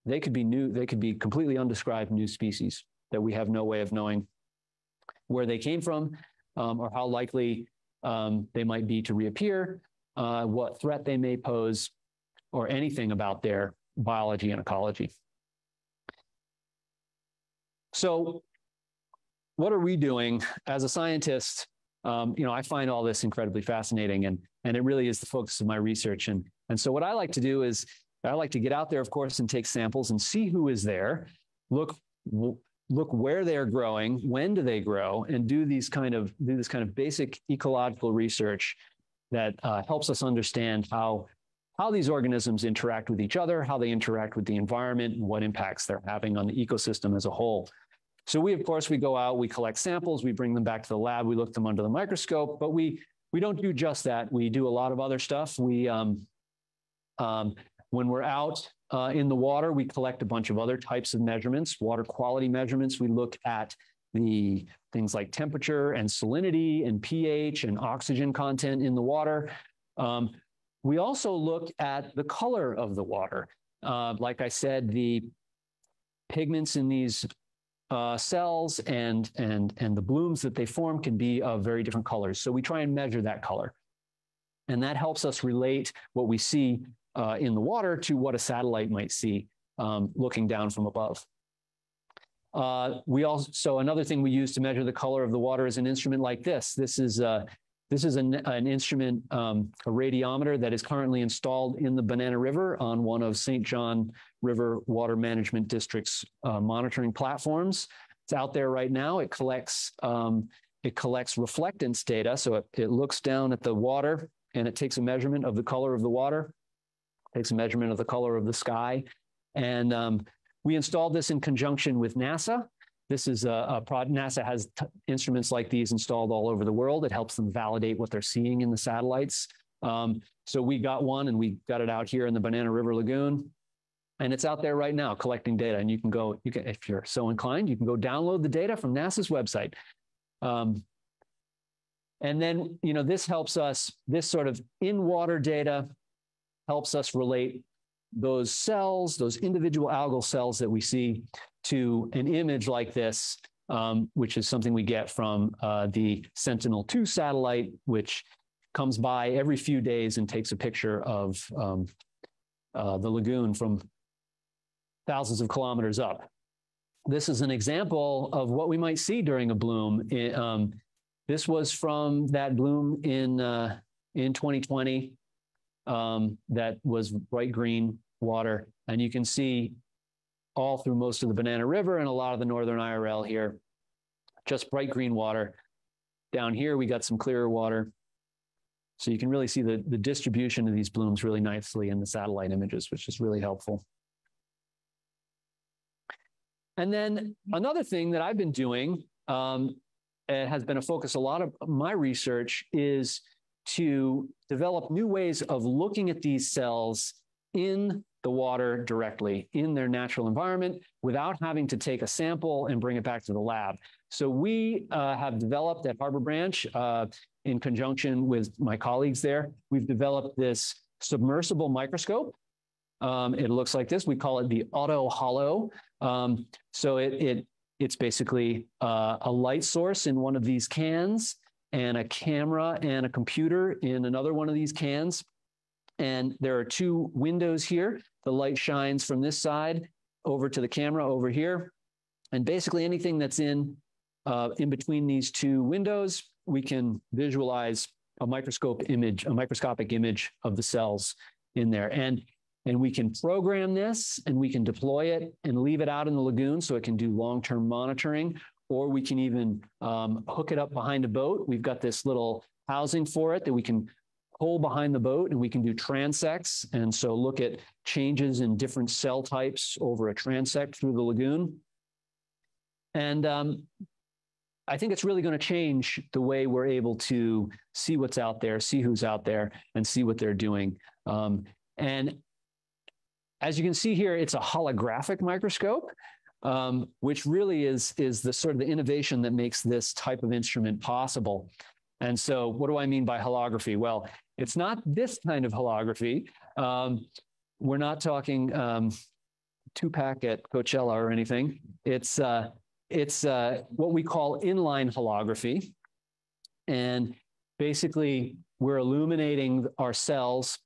they could be new. They could be completely undescribed new species that we have no way of knowing where they came from um, or how likely um, they might be to reappear, uh, what threat they may pose, or anything about their biology and ecology. So what are we doing as a scientist? Um, you know, I find all this incredibly fascinating and, and it really is the focus of my research. And, and so what I like to do is I like to get out there, of course, and take samples and see who is there, look look where they're growing, when do they grow, and do these kind of do this kind of basic ecological research that uh, helps us understand how how these organisms interact with each other, how they interact with the environment, and what impacts they're having on the ecosystem as a whole. So we, of course, we go out, we collect samples, we bring them back to the lab, we look them under the microscope, but we we don't do just that. We do a lot of other stuff. We um, um, when we're out uh, in the water, we collect a bunch of other types of measurements, water quality measurements. We look at the things like temperature and salinity and pH and oxygen content in the water. Um, we also look at the color of the water. Uh, like I said, the pigments in these uh, cells and, and, and the blooms that they form can be of very different colors. So we try and measure that color. And that helps us relate what we see uh, in the water to what a satellite might see um, looking down from above. Uh, we also, so another thing we use to measure the color of the water is an instrument like this. This is, uh, this is an, an instrument, um, a radiometer that is currently installed in the Banana River on one of St. John River Water Management District's uh, monitoring platforms. It's out there right now. It collects, um, it collects reflectance data. So it, it looks down at the water and it takes a measurement of the color of the water takes a measurement of the color of the sky. And um, we installed this in conjunction with NASA. This is a, a prod, NASA has instruments like these installed all over the world. It helps them validate what they're seeing in the satellites. Um, so we got one and we got it out here in the Banana River Lagoon. And it's out there right now collecting data. And you can go, you can, if you're so inclined, you can go download the data from NASA's website. Um, and then, you know, this helps us, this sort of in water data helps us relate those cells, those individual algal cells that we see to an image like this, um, which is something we get from uh, the Sentinel-2 satellite, which comes by every few days and takes a picture of um, uh, the lagoon from thousands of kilometers up. this is an example of what we might see during a bloom. It, um, this was from that bloom in uh, in 2020 um, that was bright green water, and you can see all through most of the Banana River and a lot of the northern IRL here, just bright green water. Down here, we got some clearer water. So you can really see the, the distribution of these blooms really nicely in the satellite images, which is really helpful. And then another thing that I've been doing, um, it has been a focus a lot of my research is to develop new ways of looking at these cells in the water directly in their natural environment without having to take a sample and bring it back to the lab. So we uh, have developed at Harbor Branch, uh, in conjunction with my colleagues there, we've developed this submersible microscope. Um, it looks like this. We call it the AUTOHOLO. Um, so it, it it's basically uh, a light source in one of these cans and a camera and a computer in another one of these cans. And there are two windows here. The light shines from this side over to the camera over here. And basically anything that's in, uh, in between these two windows, we can visualize a microscope image, a microscopic image of the cells in there. And, and we can program this and we can deploy it and leave it out in the lagoon so it can do long-term monitoring, or we can even um, hook it up behind a boat. We've got this little housing for it that we can hole behind the boat and we can do transects. And so look at changes in different cell types over a transect through the lagoon. And um, I think it's really going to change the way we're able to see what's out there, see who's out there, and see what they're doing. Um, and as you can see here, it's a holographic microscope, um, which really is, is the sort of the innovation that makes this type of instrument possible. And so what do I mean by holography? Well, it's not this kind of holography. Um, we're not talking um, Tupac at Coachella or anything. It's uh, it's uh, what we call inline holography, and basically we're illuminating our cells.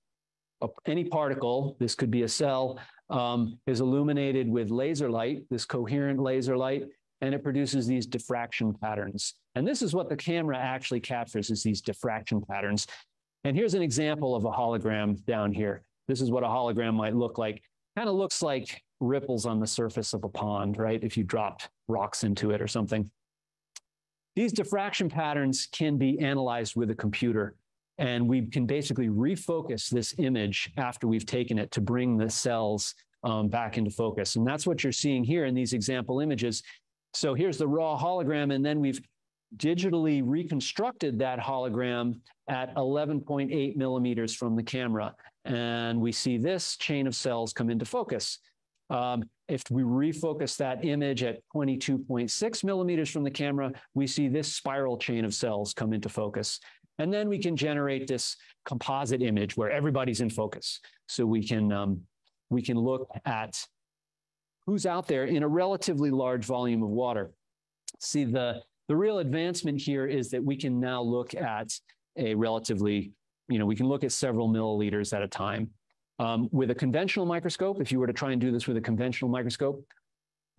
Any particle, this could be a cell, um, is illuminated with laser light, this coherent laser light, and it produces these diffraction patterns. And this is what the camera actually captures is these diffraction patterns. And here's an example of a hologram down here. This is what a hologram might look like. Kind of looks like ripples on the surface of a pond, right? If you dropped rocks into it or something. These diffraction patterns can be analyzed with a computer, and we can basically refocus this image after we've taken it to bring the cells um, back into focus. And that's what you're seeing here in these example images. So here's the raw hologram, and then we've digitally reconstructed that hologram at 11.8 millimeters from the camera. And we see this chain of cells come into focus. Um, if we refocus that image at 22.6 millimeters from the camera, we see this spiral chain of cells come into focus. And then we can generate this composite image where everybody's in focus. So we can, um, we can look at who's out there in a relatively large volume of water. See, the, the real advancement here is that we can now look at a relatively, you know, we can look at several milliliters at a time. Um, with a conventional microscope, if you were to try and do this with a conventional microscope,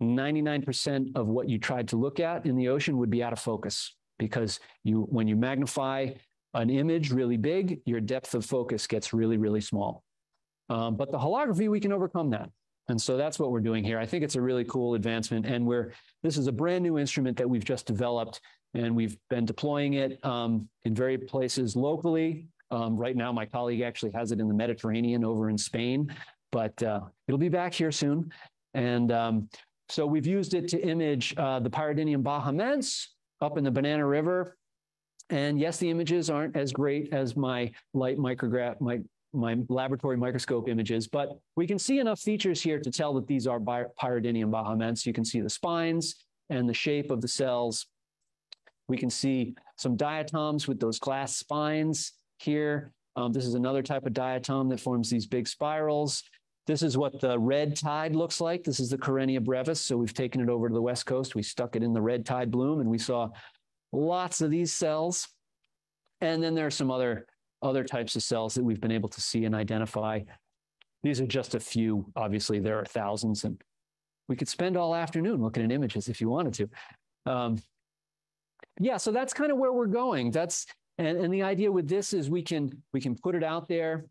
99% of what you tried to look at in the ocean would be out of focus because you, when you magnify an image really big, your depth of focus gets really, really small. Um, but the holography, we can overcome that. And so that's what we're doing here. I think it's a really cool advancement. And we're, this is a brand new instrument that we've just developed and we've been deploying it um, in various places locally. Um, right now, my colleague actually has it in the Mediterranean over in Spain, but uh, it'll be back here soon. And um, so we've used it to image uh, the Pyrodinium bahamense up in the Banana River. And yes, the images aren't as great as my light micrograph, my my laboratory microscope images, but we can see enough features here to tell that these are Pyrodinium bahamense. You can see the spines and the shape of the cells. We can see some diatoms with those glass spines here. Um, this is another type of diatom that forms these big spirals. This is what the red tide looks like. This is the Karenia brevis. So we've taken it over to the West Coast. We stuck it in the red tide bloom and we saw lots of these cells. And then there are some other other types of cells that we've been able to see and identify. These are just a few. Obviously, there are thousands. And we could spend all afternoon looking at images if you wanted to. Um, yeah, so that's kind of where we're going. That's and, and the idea with this is we can we can put it out there.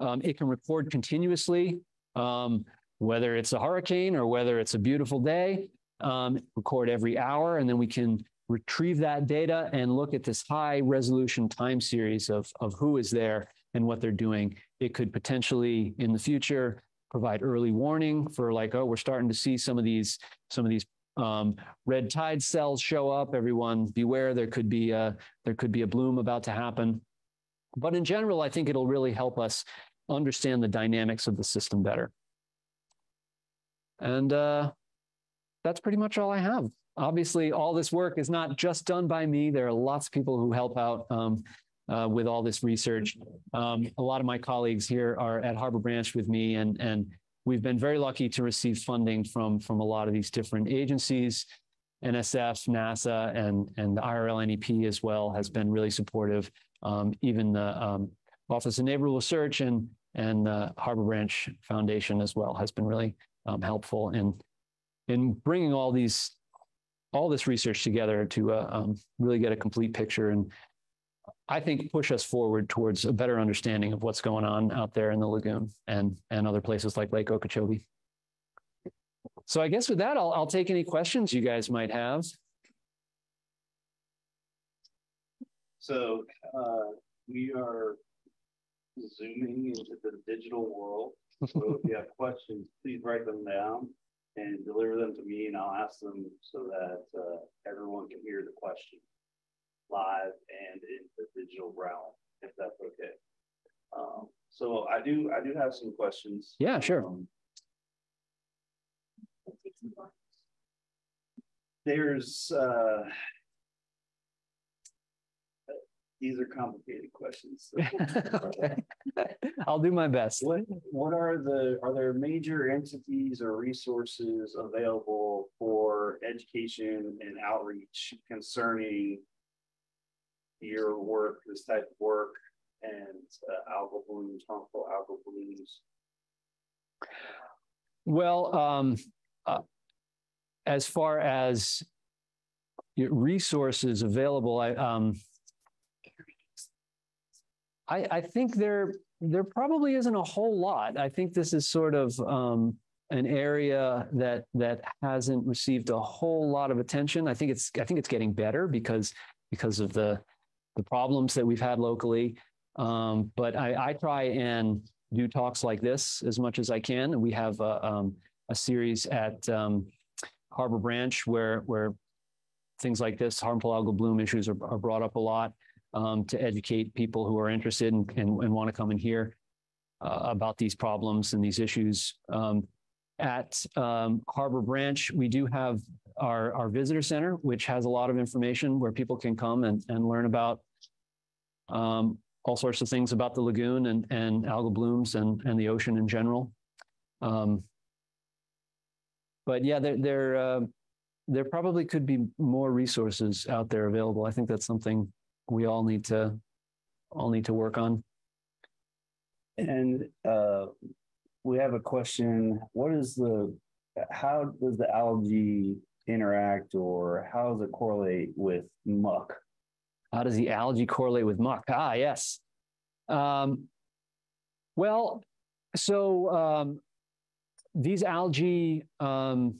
Um, it can record continuously, um, whether it's a hurricane or whether it's a beautiful day. Um, record every hour, and then we can retrieve that data and look at this high resolution time series of, of who is there and what they're doing. It could potentially in the future provide early warning for like, oh, we're starting to see some of these some of these um, red tide cells show up. Everyone beware, there could be a there could be a bloom about to happen. But in general, I think it'll really help us understand the dynamics of the system better. And uh, that's pretty much all I have. Obviously, all this work is not just done by me. There are lots of people who help out um, uh, with all this research. Um, a lot of my colleagues here are at Harbor Branch with me, and and we've been very lucky to receive funding from from a lot of these different agencies. NSF, NASA, and and the IRL NEP as well has been really supportive. Um, even the um, Office of Naval Research and and the Harbor Branch Foundation as well has been really um, helpful in in bringing all these all this research together to uh, um, really get a complete picture and I think push us forward towards a better understanding of what's going on out there in the lagoon and and other places like Lake Okeechobee. So I guess with that, I'll I'll take any questions you guys might have. So uh, we are zooming into the digital world. <laughs> So if you have questions, please write them down and deliver them to me, and I'll ask them so that uh, everyone can hear the question live and in the digital realm, if that's okay. Um, so I do, I do have some questions. Yeah, sure. Um, there's uh, these are complicated questions. okay. <laughs> I'll do my best. What what are the are there major entities or resources available for education and outreach concerning your work, this type of work, and uh, algal blooms, harmful algal blooms? Well, um, uh, as far as resources available, I um, I, I think there there probably isn't a whole lot. I think this is sort of um, an area that that hasn't received a whole lot of attention. I think it's I think it's getting better because because of the the problems that we've had locally. Um, but I, I, try and do talks like this as much as I can. We have a, um, a series at um, Harbor Branch where where things like this, harmful algal bloom issues, are, are brought up a lot um, to educate people who are interested and, and, and want to come and hear uh, about these problems and these issues. Um, at um, Harbor Branch, we do have our, our visitor center, which has a lot of information where people can come and, and learn about um, all sorts of things about the lagoon and, and algal blooms and, and the ocean in general. Um, but yeah, there, there, uh, there probably could be more resources out there available. I think that's something we all need to all need to work on. And uh, we have a question. What is the how does the algae interact or how does it correlate with muck? How does the algae correlate with muck? Ah, yes. Um, well, so um, these algae, um,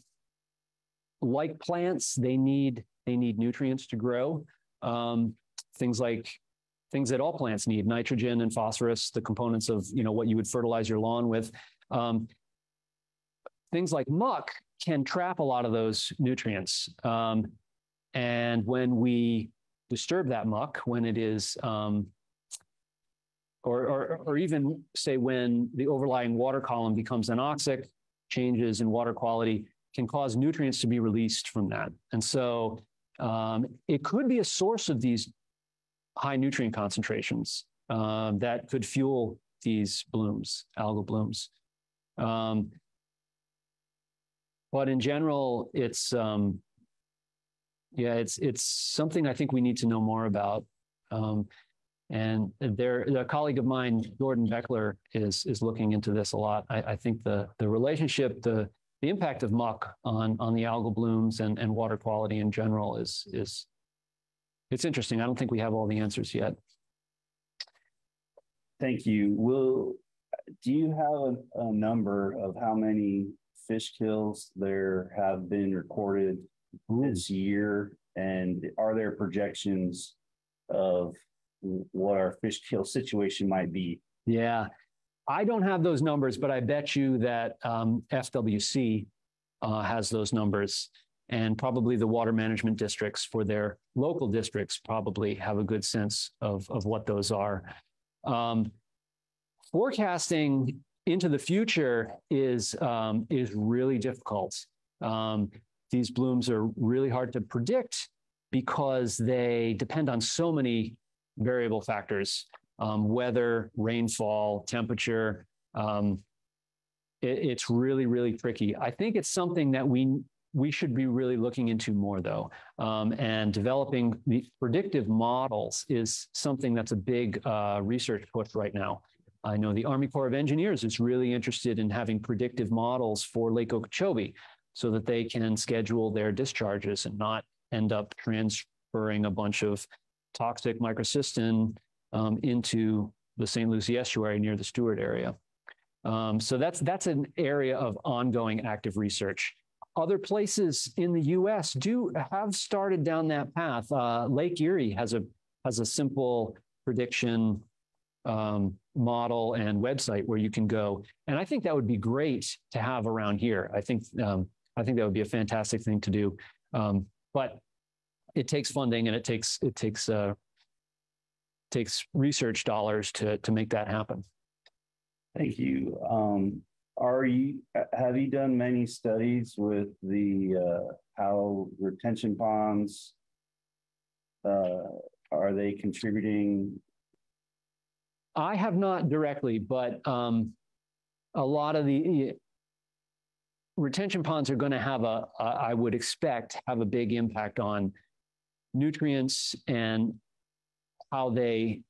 like plants, they need they need nutrients to grow. Um, things like things that all plants need nitrogen and phosphorus the components of you know what you would fertilize your lawn with. Um, things like muck can trap a lot of those nutrients. Um, and when we disturb that muck when it is um, or, or, or even say when the overlying water column becomes anoxic changes in water quality can cause nutrients to be released from that. And so um, it could be a source of these high nutrient concentrations um, that could fuel these blooms, algal blooms. Um, but in general, it's um, yeah, it's it's something I think we need to know more about. Um, and there, a colleague of mine, Jordan Beckler, is is looking into this a lot. I, I think the the relationship, the the impact of muck on on the algal blooms and and water quality in general is is it's interesting. I don't think we have all the answers yet. Thank you. Will, do you have a, a number of how many fish kills there have been recorded this year? And are there projections of what our fish kill situation might be? Yeah, I don't have those numbers, but I bet you that um, FWC uh, has those numbers. And probably the water management districts for their local districts probably have a good sense of, of what those are. Um, forecasting into the future is um, is really difficult. Um, these blooms are really hard to predict because they depend on so many variable factors: um, weather, rainfall, temperature. Um, it, it's really really tricky. I think it's something that we we should be really looking into more though um, and developing the predictive models is something that's a big uh, research push right now I know the Army Corps of Engineers is really interested in having predictive models for Lake Okeechobee so that they can schedule their discharges and not end up transferring a bunch of toxic microcystin um, into the St. Lucie estuary near the Stuart area. Um, so that's that's an area of ongoing active research. Other places in the U.S. do have started down that path. Uh, Lake Erie has a has a simple prediction um, model and website where you can go. And I think that would be great to have around here. I think um, I think that would be a fantastic thing to do. Um, but it takes funding and it takes it takes uh, takes research dollars to to make that happen. Thank you. Um, are you have you done many studies with the uh, how retention ponds uh, are they contributing? I have not directly, but um, a lot of the retention ponds are going to have a, I would expect, have a big impact on nutrients and how they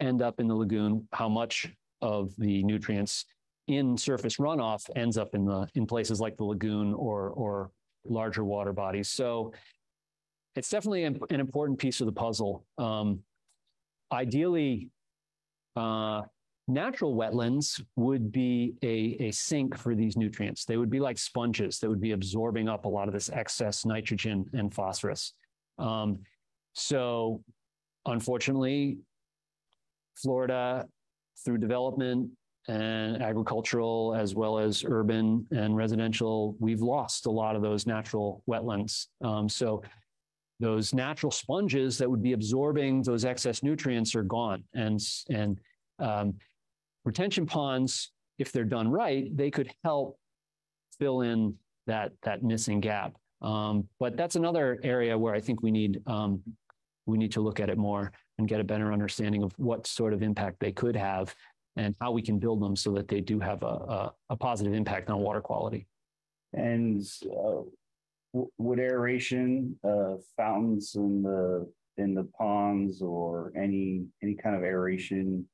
end up in the lagoon, how much of the nutrients in surface runoff ends up in the in places like the lagoon or or larger water bodies. So it's definitely an, an important piece of the puzzle. Um, ideally, uh, natural wetlands would be a, a sink for these nutrients. They would be like sponges that would be absorbing up a lot of this excess nitrogen and phosphorus. Um, so, unfortunately, Florida, through development and agricultural as well as urban and residential, we've lost a lot of those natural wetlands. Um, so, those natural sponges that would be absorbing those excess nutrients are gone. And, and um, retention ponds, if they're done right, they could help fill in that, that missing gap. Um, but that's another area where I think we need, um, we need to look at it more and get a better understanding of what sort of impact they could have and how we can build them so that they do have a, a, a positive impact on water quality. And uh, would aeration uh, fountains in the in the ponds or any any kind of aeration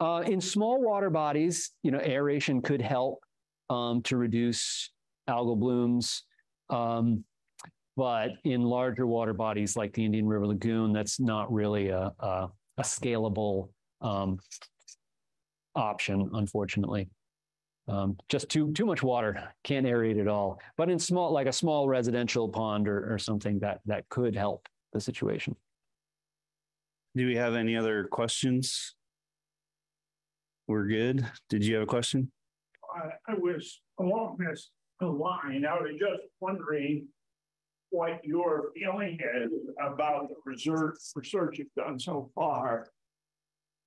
uh, in small water bodies you know aeration could help um, to reduce algal blooms um, but in larger water bodies like the indian river lagoon that's not really a, a, a scalable um, option unfortunately. Um, just too too much water can't aerate at all. But in small like a small residential pond or, or something that that could help the situation. Do we have any other questions? We're good. Did you have a question? I, I was along this line. I was just wondering what your feeling is about the research research you've done so far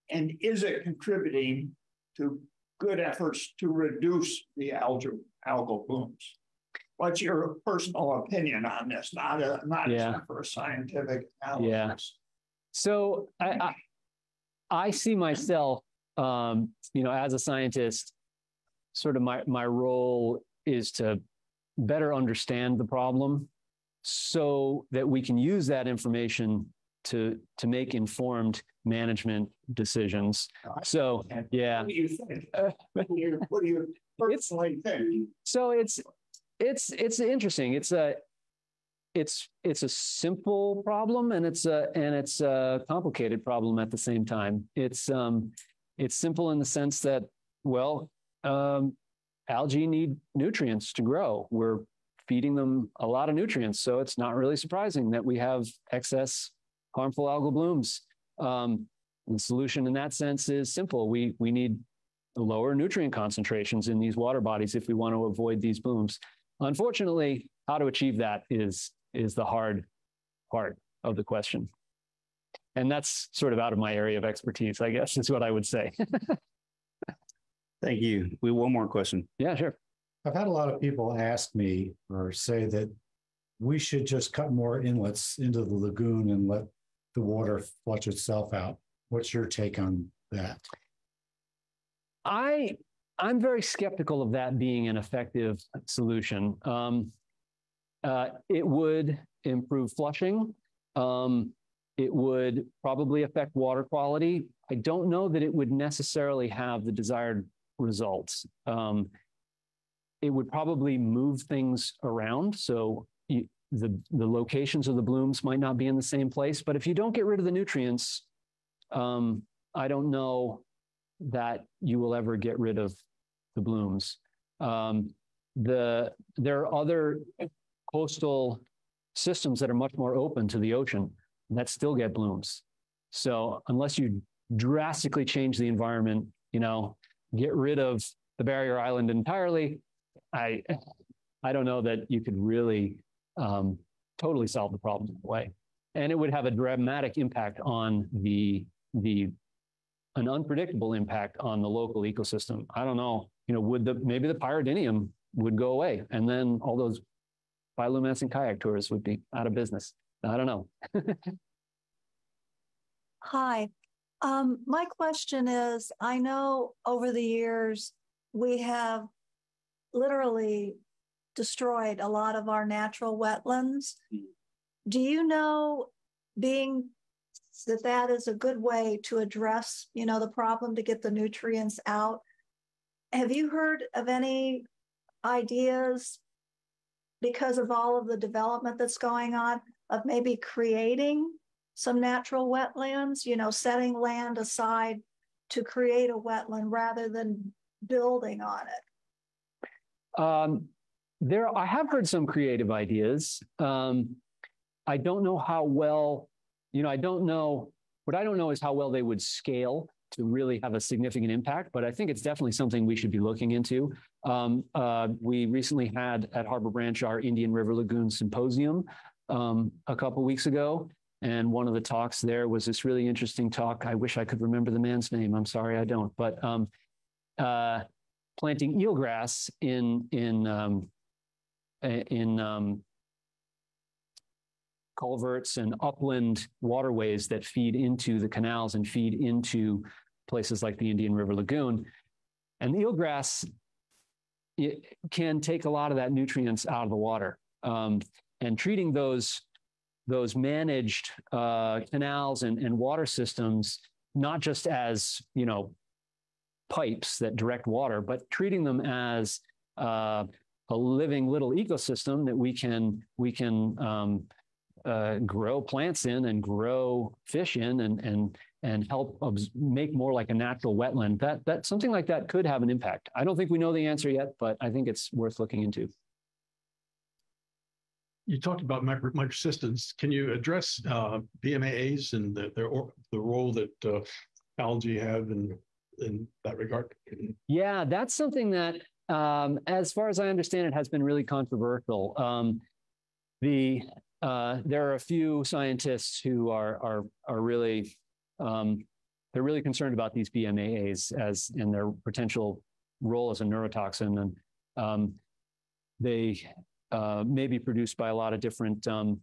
and is it contributing to good efforts to reduce the algal, algal blooms. What's your personal opinion on this? Not a not yeah. for a scientific analysis. Yeah. So I, I, I see myself, um, you know, as a scientist, sort of my my role is to better understand the problem, so that we can use that information to to make informed management decisions. So yeah. What do you think? what, do you, what do you It's- personally think. So it's it's it's interesting. It's a it's it's a simple problem and it's a and it's a complicated problem at the same time. It's um it's simple in the sense that well um, algae need nutrients to grow. We're feeding them a lot of nutrients, so it's not really surprising that we have excess harmful algal blooms. Um, the solution in that sense is simple. We we need lower nutrient concentrations in these water bodies if we want to avoid these blooms. Unfortunately, how to achieve that is is the hard part of the question. And that's sort of out of my area of expertise, I guess, is what I would say. <laughs> Thank you. We have one more question. yeah, sure. I've had a lot of people ask me or say that we should just cut more inlets into the lagoon and let the water flush itself out. What's your take on that? I I'm very skeptical of that being an effective solution. Um, uh, it would improve flushing. Um, it would probably affect water quality. I don't know that it would necessarily have the desired results. Um, it would probably move things around. So you, the, the locations of the blooms might not be in the same place. But if you don't get rid of the nutrients, um, I don't know that you will ever get rid of the blooms. Um, the there are other coastal systems that are much more open to the ocean that still get blooms. So unless you drastically change the environment, you know, get rid of the barrier island entirely, I I don't know that you could really um, totally solve the problem in a way. And it would have a dramatic impact on the the an unpredictable impact on the local ecosystem. I don't know, you know, would the maybe the pyrodinium would go away and then all those bioluminescent kayak tours would be out of business. I don't know. <laughs> Hi. Um, my question is, I know over the years, we have literally destroyed a lot of our natural wetlands. Do you know, being that that is a good way to address, you know, the problem to get the nutrients out? Have you heard of any ideas because of all of the development that's going on of maybe creating some natural wetlands, you know, setting land aside to create a wetland rather than building on it? Um, there, I have heard some creative ideas. Um, I don't know how well, you know, I don't know. What I don't know is how well they would scale to really have a significant impact. But I think it's definitely something we should be looking into. Um, uh, we recently had at Harbor Branch our Indian River Lagoon Symposium um, a couple weeks ago, and one of the talks there was this really interesting talk. I wish I could remember the man's name. I'm sorry, I don't. But um, uh, planting eelgrass in in um, in um, culverts and upland waterways that feed into the canals and feed into places like the Indian River Lagoon. And the eelgrass it can take a lot of that nutrients out of the water. Um, and treating those those managed uh, canals and, and water systems not just as you know pipes that direct water, but treating them as uh, a living little ecosystem that we can we can um, uh, grow plants in and grow fish in and and and help make more like a natural wetland. That that something like that could have an impact. I don't think we know the answer yet, but I think it's worth looking into. You talked about micro, microcystins. Can you address uh, BMAAs and the, their the role that uh, algae have in in that regard? Yeah, that's something that, um, as far as I understand it, has been really controversial. Um, the uh, there are a few scientists who are are are really um, they're really concerned about these BMAAs as and their potential role as a neurotoxin, and um, they uh, may be produced by a lot of different um,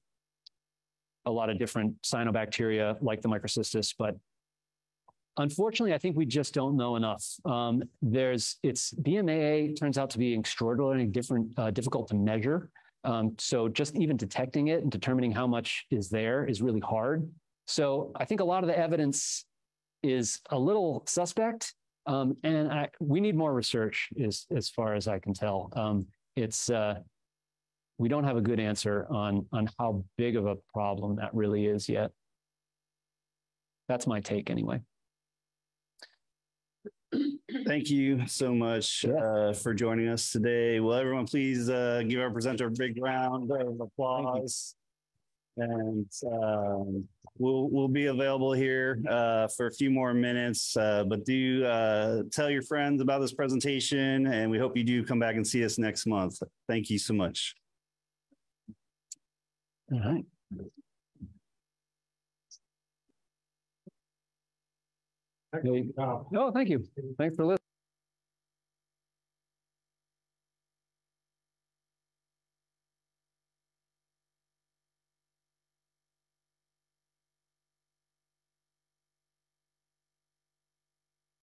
a lot of different cyanobacteria like the microcystis, but unfortunately, I think we just don't know enough. Um, there's it's BMAA turns out to be extraordinarily different, uh, difficult to measure. Um, so just even detecting it and determining how much is there is really hard. So I think a lot of the evidence is a little suspect. Um, and I, we need more research as, as far as I can tell. Um, it's, uh, we don't have a good answer on, on how big of a problem that really is yet. That's my take anyway. Thank you so much uh, for joining us today. Will everyone please uh, give our presenter a big round of applause? And um, we'll we'll be available here uh, for a few more minutes, uh, but do uh, tell your friends about this presentation, and we hope you do come back and see us next month. Thank you so much. All right. No, thank you. Thanks for listening.